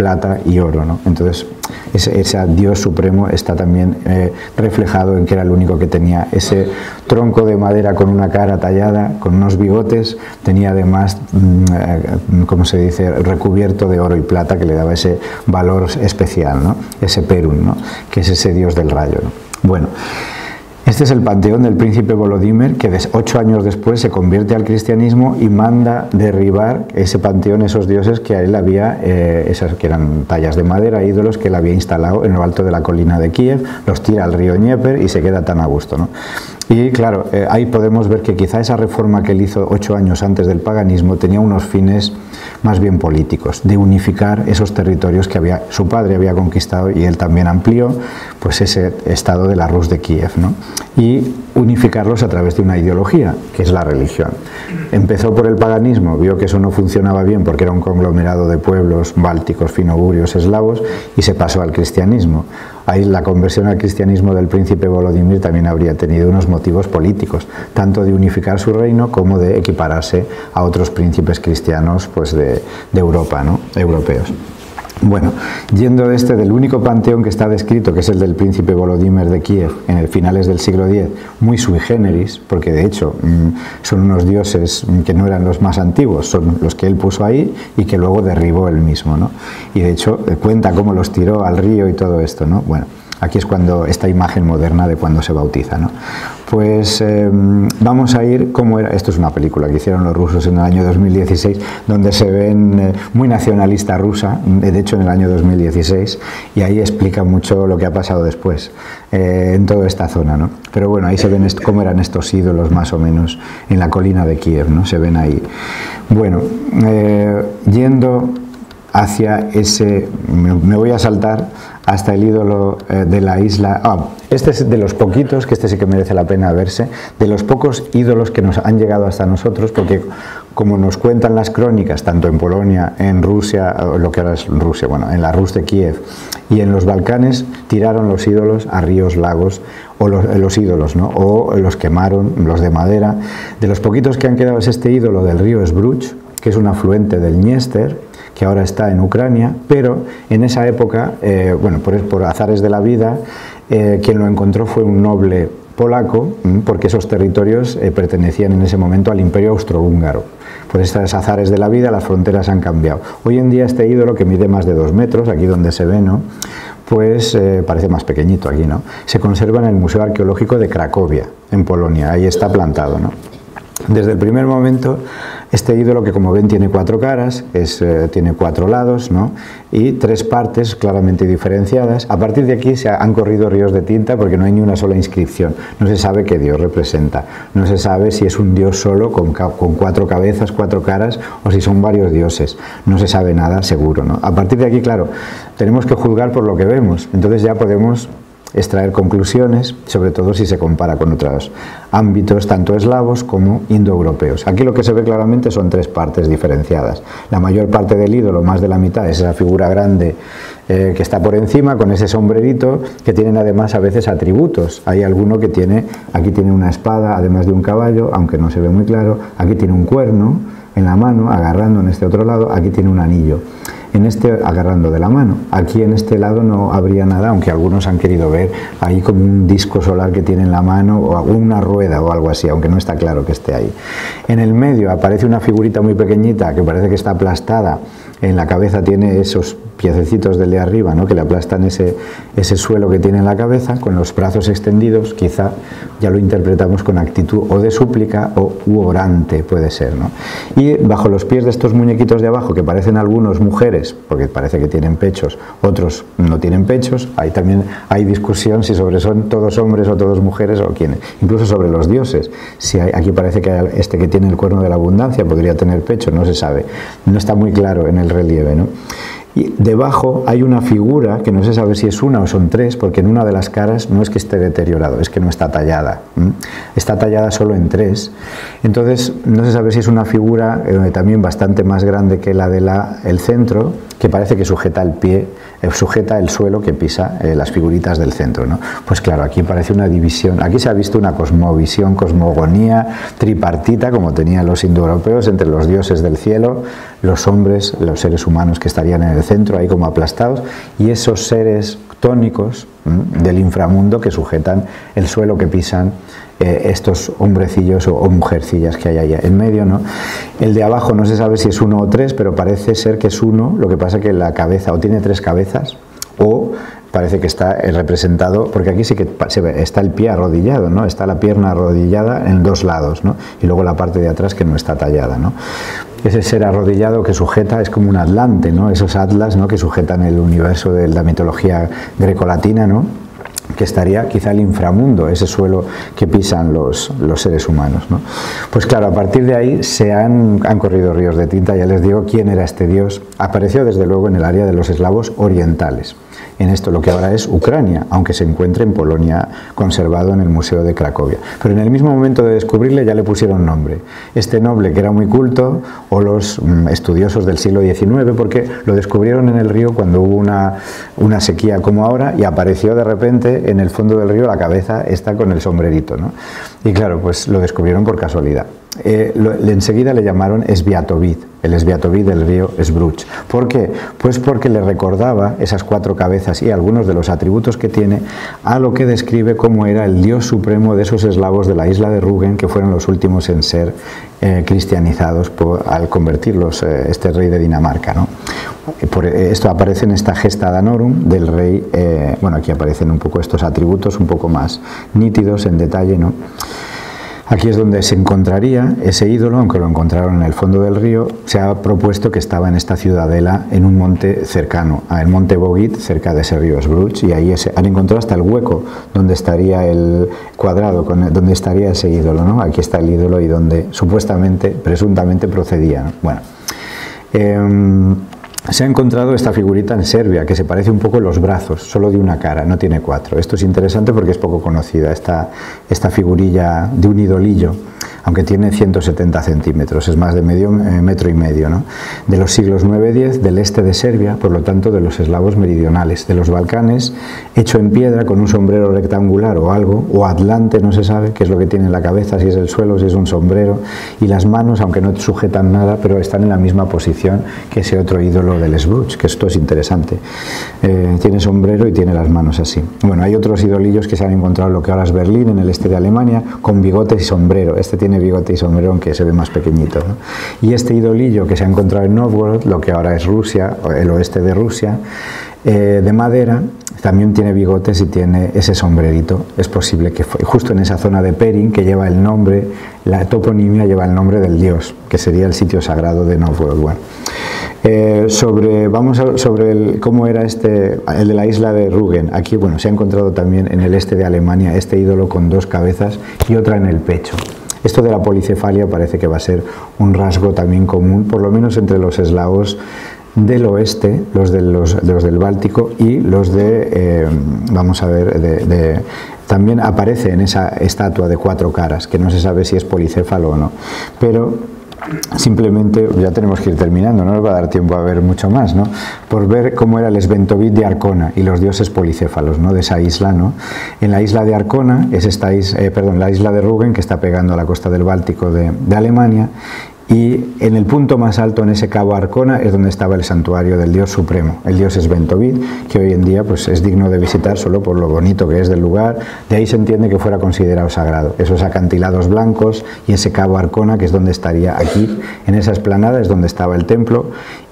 plata y oro. ¿no? Entonces, ese, Dios supremo está también eh, reflejado en que era el único que tenía ese tronco de madera con una cara tallada, con unos bigotes, tenía además, mm, eh, como se dice, recubierto de oro y plata que le daba ese valor especial, ¿no? ese Perun, ¿no? que es ese Dios del rayo. Bueno. Este es el panteón del príncipe Volodymyr, que ocho años después se convierte al cristianismo y manda derribar ese panteón, esos dioses que a él había, eh, esas que eran tallas de madera, ídolos que él había instalado en lo alto de la colina de Kiev, los tira al río Dnieper y se queda tan a gusto. ¿no? Y claro, eh, ahí podemos ver que quizá esa reforma que él hizo ocho años antes del paganismo tenía unos fines más bien políticos, de unificar esos territorios que había, su padre había conquistado y él también amplió, pues ese estado de la Rus de Kiev, ¿no? y unificarlos a través de una ideología, que es la religión. Empezó por el paganismo, vio que eso no funcionaba bien porque era un conglomerado de pueblos bálticos, finogurios, eslavos, y se pasó al cristianismo. Ahí la conversión al cristianismo del príncipe Volodymyr también habría tenido unos motivos políticos, tanto de unificar su reino como de equipararse a otros príncipes cristianos pues de, Europa, ¿no? europeos. Bueno, yendo de este, del único panteón que está descrito, que es el del príncipe Volodymyr de Kiev, en el finales del siglo X, muy sui generis, porque de hecho mm, son unos dioses que no eran los más antiguos, son los que él puso ahí y que luego derribó él mismo, ¿no? Y de hecho eh, cuenta cómo los tiró al río y todo esto, ¿no? Bueno, Aquí es cuando esta imagen moderna de cuando se bautiza. ¿no? Pues em, vamos a ir cómo era. Esto es una película que hicieron los rusos en el año 2016, donde se ven eh, muy nacionalista rusa, de hecho en el año 2016, y ahí explica mucho lo que ha pasado después eh, en toda esta zona. ¿no? Pero bueno, ahí se ven cómo eran estos ídolos más o menos en la colina de Kiev, ¿no? se ven ahí. Bueno, eh, yendo hacia ese, me voy a saltar hasta el ídolo eh, de la isla. Ah, este es de los poquitos, que este sí que merece la pena verse, de los pocos ídolos que nos han llegado hasta nosotros, porque como nos cuentan las crónicas, tanto en Polonia, en Rusia, lo que ahora es Rusia, bueno, en la Rus de Kiev y en los Balcanes, tiraron los ídolos a ríos, lagos, o los, ídolos, ¿no? o los quemaron, los de madera. De los poquitos que han quedado es este ídolo del río Sbruch, que es un afluente del Dniester, que ahora está en Ucrania, pero en esa época, eh, bueno, por, azares de la vida, eh, quien lo encontró fue un noble polaco, porque esos territorios eh, pertenecían en ese momento al imperio austrohúngaro. Por estos azares de la vida las fronteras han cambiado. Hoy en día este ídolo, que mide más de dos metros, aquí donde se ve, ¿no? pues parece más pequeñito aquí, ¿no? Se conserva en el Museo Arqueológico de Cracovia, en Polonia, ahí está plantado, ¿no? Desde el primer momento este ídolo que como ven tiene cuatro caras, eh, tiene cuatro lados ¿no? y tres partes claramente diferenciadas. A partir de aquí se han corrido ríos de tinta porque no hay ni una sola inscripción. No se sabe qué dios representa. No se sabe si es un dios solo con, con cuatro cabezas, cuatro caras o si son varios dioses. No se sabe nada seguro. ¿no? A partir de aquí, claro, tenemos que juzgar por lo que vemos. Entonces ya podemos extraer conclusiones, sobre todo si se compara con otros ámbitos, tanto eslavos como indoeuropeos. Aquí lo que se ve claramente son tres partes diferenciadas. La mayor parte del ídolo, más de la mitad, es esa figura grande eh, que está por encima, con ese sombrerito, que tienen además a veces atributos. Hay alguno que tiene, aquí tiene una espada, además de un caballo, aunque no se ve muy claro, aquí tiene un cuerno en la mano, agarrando en este otro lado, aquí tiene un anillo en este agarrando de la mano. Aquí en este lado no habría nada, aunque algunos han querido ver ahí como un disco solar que tiene en la mano o una rueda o algo así, aunque no está claro que esté ahí. En el medio aparece una figurita muy pequeñita que parece que está aplastada en la cabeza tiene esos piececitos del de arriba, ¿no? que le aplastan ese, ese suelo que tiene en la cabeza, con los brazos extendidos, quizá ya lo interpretamos con actitud o de súplica o u orante, puede ser. ¿no? Y bajo los pies de estos muñequitos de abajo, que parecen algunos mujeres, porque parece que tienen pechos, otros no tienen pechos, ahí también hay discusión si sobre son todos hombres o todos mujeres o quiénes, incluso sobre los dioses. Si aquí parece que este que tiene el cuerno de la abundancia podría tener pecho, no se sabe, no está muy claro en el relieve. ¿no? Y debajo hay una figura que no se sabe si es una o son tres, porque en una de las caras no es que esté deteriorado, es que no está tallada. Está tallada solo en tres. Entonces no se sabe si es una figura eh, también bastante más grande que la del el centro, que parece que sujeta el pie, eh, sujeta el suelo que pisa eh, las figuritas del centro. ¿no? Pues claro, aquí parece una división, aquí se ha visto una cosmovisión, cosmogonía tripartita, como tenían los indoeuropeos, entre los dioses del cielo, los hombres, los seres humanos que estarían en el centro, ahí como aplastados, y esos seres tónicos del inframundo que sujetan el suelo que pisan eh, estos hombrecillos o, mujercillas que hay allá en medio. ¿no? El de abajo no se sabe si es uno o tres, pero parece ser que es uno, lo que pasa que la cabeza o tiene tres cabezas o parece que está eh, representado, porque aquí sí que está el pie arrodillado, ¿no? está la pierna arrodillada en dos lados, ¿no? y luego la parte de atrás que no está tallada. ¿no? Ese ser arrodillado que sujeta es como un atlante, ¿no? esos atlas ¿no? que sujetan el universo de la mitología grecolatina, ¿no? que estaría quizá el inframundo, ese suelo que pisan los, los seres humanos. ¿no? Pues claro, a partir de ahí se han, han, corrido ríos de tinta, ya les digo quién era este dios. Apareció desde luego en el área de los eslavos orientales en esto, lo que ahora es Ucrania, aunque se encuentre en Polonia conservado en el Museo de Cracovia. Pero en el mismo momento de descubrirle ya le pusieron nombre. Este noble que era muy culto, o los mm, estudiosos del siglo XIX, porque lo descubrieron en el río cuando hubo una, una sequía como ahora y apareció de repente en el fondo del río la cabeza está con el sombrerito. ¿no? Y claro, pues lo descubrieron por casualidad. Eh, enseguida le llamaron Esbiatovid, el Esbiatovid del río Esbruch. ¿Por qué? Pues porque le recordaba esas cuatro cabezas y algunos de los atributos que tiene a lo que describe como era el dios supremo de esos eslavos de la isla de Rügen, que fueron los últimos en ser eh, cristianizados al convertirlos eh, este rey de Dinamarca. ¿no? Por, esto aparece en esta gesta danorum del rey, bueno, aquí aparecen un poco estos atributos un poco más nítidos en detalle, ¿no? Aquí es donde se encontraría ese ídolo, aunque lo encontraron en el fondo del río, se ha propuesto que estaba en esta ciudadela en un monte cercano, el monte Bogit, cerca de ese río Sbruch, y ahí han encontrado hasta el hueco donde estaría el cuadrado, donde estaría ese ídolo, ¿no? Aquí está el ídolo y donde supuestamente, presuntamente procedía. Bueno. Em, se ha encontrado esta figurita en Serbia, que se parece un poco a los brazos, solo de una cara, no tiene cuatro. Esto es interesante porque es poco conocida, esta, esta figurilla de un idolillo aunque tiene 170 centímetros, es más de medio eh, metro y medio, ¿no? de los siglos 9-10 del este de Serbia, por lo tanto de los eslavos meridionales, de los Balcanes, hecho en piedra con un sombrero rectangular o algo, o atlante, no se sabe qué es lo que tiene en la cabeza, si es el suelo, si es un sombrero, y las manos, aunque no sujetan nada, pero están en la misma posición que ese otro ídolo del Sbruch, que esto es interesante. Eh, tiene sombrero y tiene las manos así. Bueno, hay otros idolillos que se han encontrado en lo que ahora es Berlín, en el este de Alemania, con bigotes y sombrero. Este tiene bigote y sombrero, aunque se ve más pequeñito. Y este idolillo que se ha encontrado en Novgorod, lo que ahora es Rusia, el oeste de Rusia, eh, de madera, también tiene bigotes y tiene ese sombrerito. Es posible que fue justo en esa zona de Perin, que lleva el nombre, la toponimia lleva el nombre del dios, que sería el sitio sagrado de Novgorod. Eh, sobre, vamos a, sobre el, cómo era este, el de la isla de Rügen. Aquí, bueno, se ha encontrado también en el este de Alemania este ídolo con dos cabezas y otra en el pecho. Esto de la policefalia parece que va a ser un rasgo también común, por lo menos entre los eslavos del oeste, los, de los, del Báltico y los de, eh, vamos a ver, también aparece en esa estatua de cuatro caras, que no se sabe si es policéfalo o no, pero simplemente, ya tenemos que ir terminando, no nos va a dar tiempo a ver mucho más, ¿no? por ver cómo era el Sventovit de Arcona y los dioses policéfalos ¿no? de esa isla. ¿no? En la isla de Arcona, es esta eh, perdón, la isla de Rügen, que está pegando a la costa del Báltico de Alemania, y en el punto más alto, en ese cabo Arcona, es donde estaba el santuario del dios supremo, el dios Sventovid, que hoy en día pues, es digno de visitar solo por lo bonito que es del lugar. De ahí se entiende que fuera considerado sagrado. Esos acantilados blancos y ese cabo Arcona, que es donde estaría aquí, en esa esplanada, es donde estaba el templo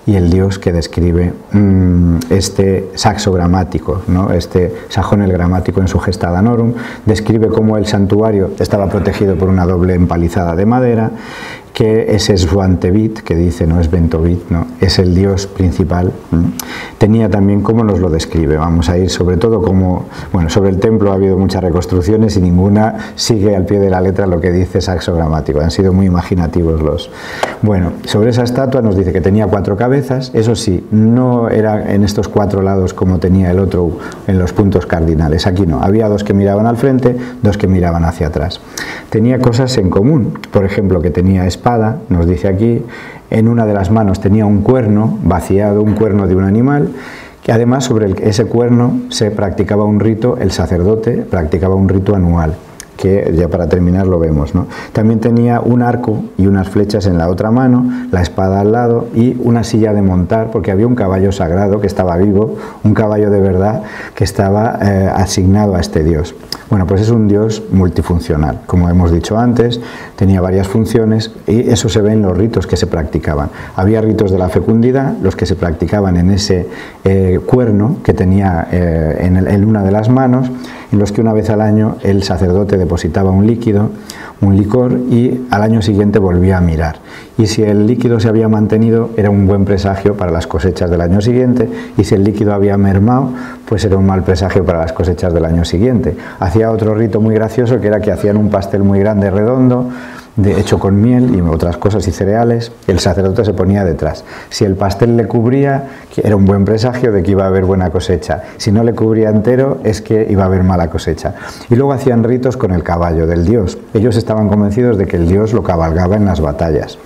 y el dios que describe mm, este saxo gramático, ¿no? este sajón el gramático en su gesta danorum, describe cómo el santuario estaba protegido por una doble empalizada de madera que ese Svantevit, que dice no es Bentovit, no, es el dios principal, tenía también cómo nos lo describe. Vamos a ir sobre todo como, bueno, sobre el templo ha habido muchas reconstrucciones y ninguna sigue al pie de la letra lo que dice saxo gramático, han sido muy imaginativos los. Bueno, sobre esa estatua nos dice que tenía cuatro cabezas, eso sí, no era en estos cuatro lados como tenía el otro en los puntos cardinales, aquí no, había dos que miraban al frente, dos que miraban hacia atrás. Tenía cosas en común, por ejemplo, que tenía nos dice aquí, en una de las manos tenía un cuerno vaciado, un cuerno de un animal, que además sobre ese cuerno se practicaba un rito, el sacerdote practicaba un rito anual que ya para terminar lo vemos. También tenía un arco y unas flechas en la otra mano, la espada al lado y una silla de montar, porque había un caballo sagrado que estaba vivo, un caballo de verdad que estaba eh, asignado a este dios. Bueno, pues es un dios multifuncional, como hemos dicho antes, tenía varias funciones y eso se ve en los ritos que se practicaban. Había ritos de la fecundidad, los que se practicaban en ese eh, cuerno que tenía eh, en, una de las manos, en los que una vez al año el sacerdote depositaba un líquido, un licor, y al año siguiente volvía a mirar. Y si el líquido se había mantenido, era un buen presagio para las cosechas del año siguiente, y si el líquido había mermado, pues era un mal presagio para las cosechas del año siguiente. Hacía otro rito muy gracioso, que era que hacían un pastel muy grande, redondo, de, hecho con miel y otras cosas y cereales, el sacerdote se ponía detrás. Si el pastel le cubría, era un buen presagio de que iba a haber buena cosecha. Si no le cubría entero, es que iba a haber mala cosecha. Y luego hacían ritos con el caballo del dios. Ellos estaban convencidos de que el dios lo cabalgaba en las batallas.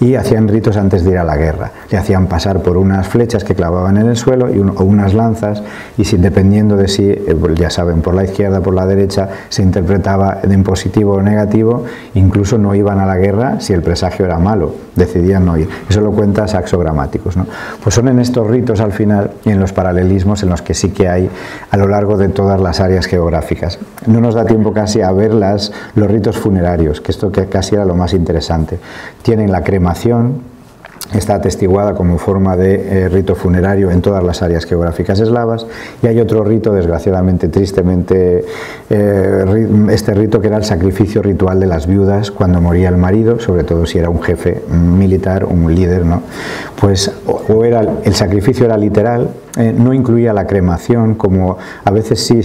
Y hacían ritos antes de ir a la guerra. Le hacían pasar por unas flechas que clavaban en el suelo y o unas lanzas y si, dependiendo de si, eh, pues ya saben, por la izquierda, por la derecha, se interpretaba en positivo o negativo, incluso no iban a la guerra si el presagio era malo, decidían no ir. Eso lo cuenta Saxo Gramáticos. ¿no? Pues son en estos ritos al final y en los paralelismos en los que sí que hay a lo largo de todas las áreas geográficas. No nos da tiempo casi a ver las, los ritos funerarios, que esto que casi era lo más interesante. Tienen la cremación, está atestiguada como forma de eh, rito funerario en todas las áreas geográficas eslavas y hay otro rito, desgraciadamente, tristemente, eh, este rito que era el sacrificio ritual de las viudas cuando moría el marido, sobre todo si era un jefe militar, un líder, ¿no? Pues o, era el sacrificio era literal, eh, no incluía la cremación, como a veces sí,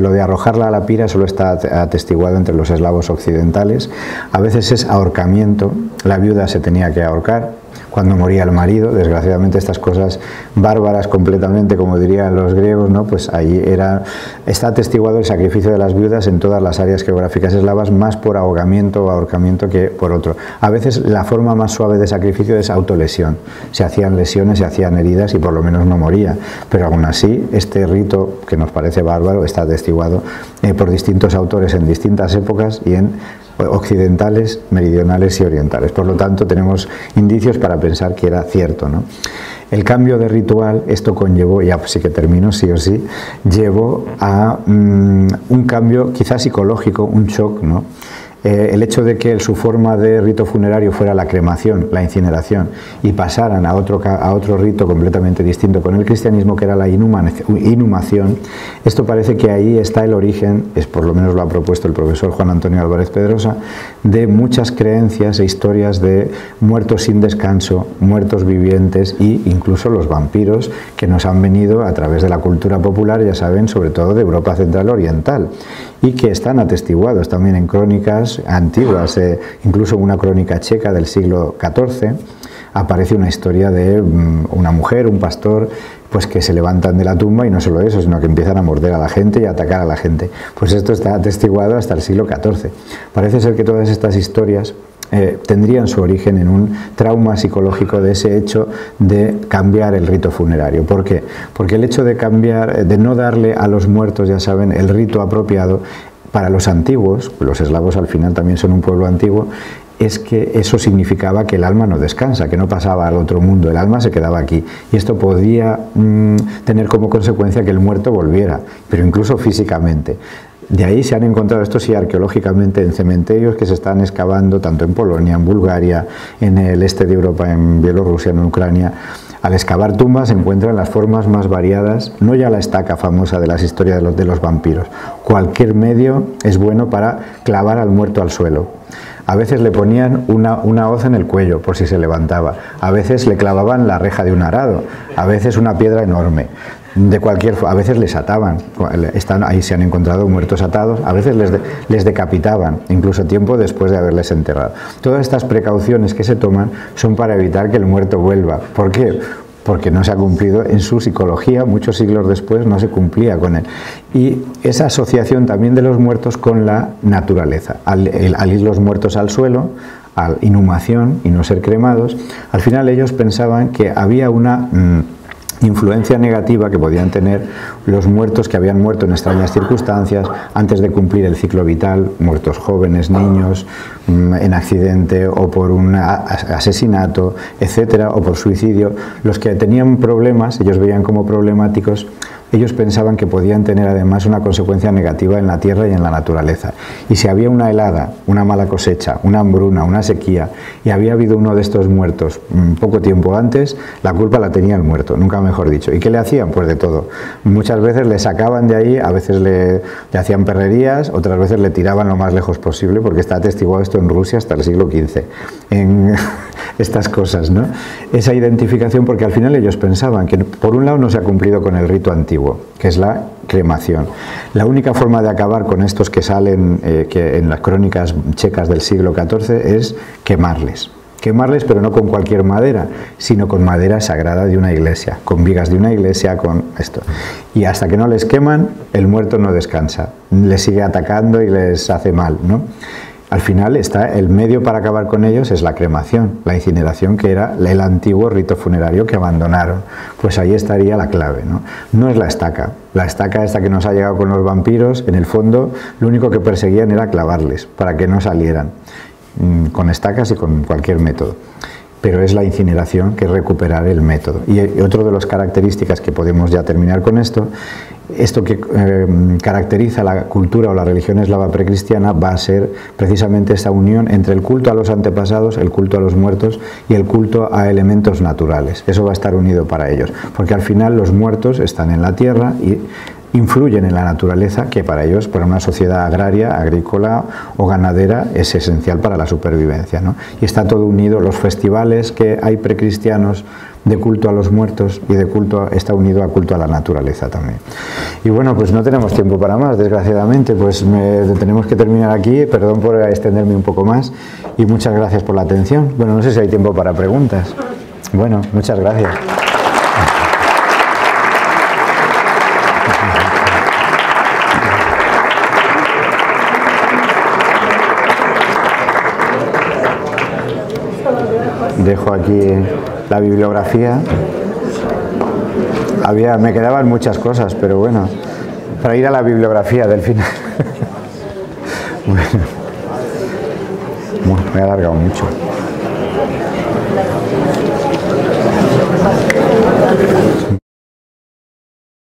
lo de arrojarla a la pira solo está atestiguado entre los eslavos occidentales, a veces es ahorcamiento, la viuda se tenía que ahorcar, cuando moría el marido, desgraciadamente estas cosas bárbaras completamente, como dirían los griegos, ¿no? pues ahí era, está atestiguado el sacrificio de las viudas en todas las áreas geográficas eslavas, más por ahogamiento o ahorcamiento que por otro. A veces la forma más suave de sacrificio es autolesión, se hacían lesiones, se hacían heridas y por lo menos no moría, pero aún así este rito, que nos parece bárbaro, está atestiguado eh, por distintos autores en distintas épocas y en occidentales, meridionales y orientales. Por lo tanto, tenemos indicios para pensar que era cierto. ¿no? El cambio de ritual, esto conllevó, ya sí que termino, sí o sí, llevó a mm, un cambio quizás psicológico, un shock, ¿no? Eh, el hecho de que su forma de rito funerario fuera la cremación, la incineración, y pasaran a otro, a otro rito completamente distinto con el cristianismo, que era la inhumación, esto parece que ahí está el origen, es por lo menos lo ha propuesto el profesor Juan Antonio Álvarez Pedrosa, de muchas creencias e historias de muertos sin descanso, muertos vivientes e incluso los vampiros que nos han venido a través de la cultura popular, ya saben, sobre todo de Europa Central Oriental, y que están atestiguados también en crónicas antiguas, eh, incluso una crónica checa del siglo XIV, aparece una historia de mm, una mujer, un pastor, pues que se levantan de la tumba y no solo eso, sino que empiezan a morder a la gente y a atacar a la gente. Pues esto está atestiguado hasta el siglo XIV. Parece ser que todas estas historias eh, tendrían su origen en un trauma psicológico de ese hecho de cambiar el rito funerario. ¿Por qué? Porque el hecho de cambiar, de no darle a los muertos, ya saben, el rito apropiado, para los antiguos, los eslavos al final también son un pueblo antiguo, es que eso significaba que el alma no descansa, que no pasaba al otro mundo, el alma se quedaba aquí. Y esto podía mm, tener como consecuencia que el muerto volviera, pero incluso físicamente. De ahí se han encontrado estos sí arqueológicamente en cementerios que se están excavando tanto en Polonia, en Bulgaria, en el este de Europa, en Bielorrusia, en Ucrania, al excavar tumbas se encuentran las formas más variadas, no ya la estaca famosa de las historias de los, de los vampiros. Cualquier medio es bueno para clavar al muerto al suelo. A veces le ponían una, una, hoz en el cuello por si se levantaba. A veces le clavaban la reja de un arado. A veces una piedra enorme de cualquier a veces les ataban ahí se han encontrado muertos atados a veces les, les decapitaban incluso tiempo después de haberles enterrado todas estas precauciones que se toman son para evitar que el muerto vuelva ¿por qué? Porque no se ha cumplido en su psicología, muchos siglos después no se cumplía con él. Y esa asociación también de los muertos con la naturaleza, al, ir los muertos al suelo, a inhumación y no ser cremados, al final ellos pensaban que había una... Mm, influencia negativa que podían tener los muertos que habían muerto en extrañas circunstancias antes de cumplir el ciclo vital, muertos jóvenes, niños, mm, en accidente o por un asesinato, etcétera, o por suicidio. Los que tenían problemas, ellos veían como problemáticos, ellos pensaban que podían tener además una consecuencia negativa en la tierra y en la naturaleza. Y si había una helada, una mala cosecha, una hambruna, una sequía, y había habido uno de estos muertos mm, poco tiempo antes, la culpa la tenía el muerto, nunca mejor dicho. ¿Y qué le hacían? Pues de todo. Muchas veces le sacaban de ahí, a veces le, hacían perrerías, otras veces le tiraban lo más lejos posible, porque está atestiguado esto en Rusia hasta el siglo XV. estas cosas, ¿no? Esa identificación, porque al final ellos pensaban que por un lado no se ha cumplido con el rito antiguo, que es la cremación. La única forma de acabar con estos que salen eh, que en las crónicas checas del siglo XIV es quemarles. Quemarles, pero no con cualquier madera, sino con madera sagrada de una iglesia, con vigas de una iglesia, con esto. Y hasta que no les queman, el muerto no descansa, les sigue atacando y les hace mal, ¿no? Al final está el medio para acabar con ellos es la cremación, la incineración que era el antiguo rito funerario que abandonaron. Pues ahí estaría la clave, ¿no? No es la estaca. La estaca esta que nos ha llegado con los vampiros, en el fondo lo único que perseguían era clavarles para que no salieran mm, con estacas y con cualquier método pero es la incineración que recuperar el método. Y otra de las características que podemos ya terminar con esto, esto que eh, caracteriza la cultura o la religión eslava precristiana va a ser precisamente esta unión entre el culto a los antepasados, el culto a los muertos y el culto a elementos naturales. Eso va a estar unido para ellos, porque al final los muertos están en la tierra y influyen en la naturaleza, que para ellos, para una sociedad agraria, agrícola o ganadera, es esencial para la supervivencia. Y está todo unido, los festivales que hay precristianos de culto a los muertos y de culto está unido a culto a la naturaleza también. Y bueno, pues no tenemos tiempo para más, desgraciadamente, pues tenemos que terminar aquí, perdón por extenderme un poco más y muchas gracias por la atención. Bueno, no sé si hay tiempo para preguntas. Bueno, muchas gracias. dejo aquí la bibliografía. Había, me quedaban muchas cosas, pero bueno, para ir a la bibliografía del final. bueno. bueno, me he alargado mucho.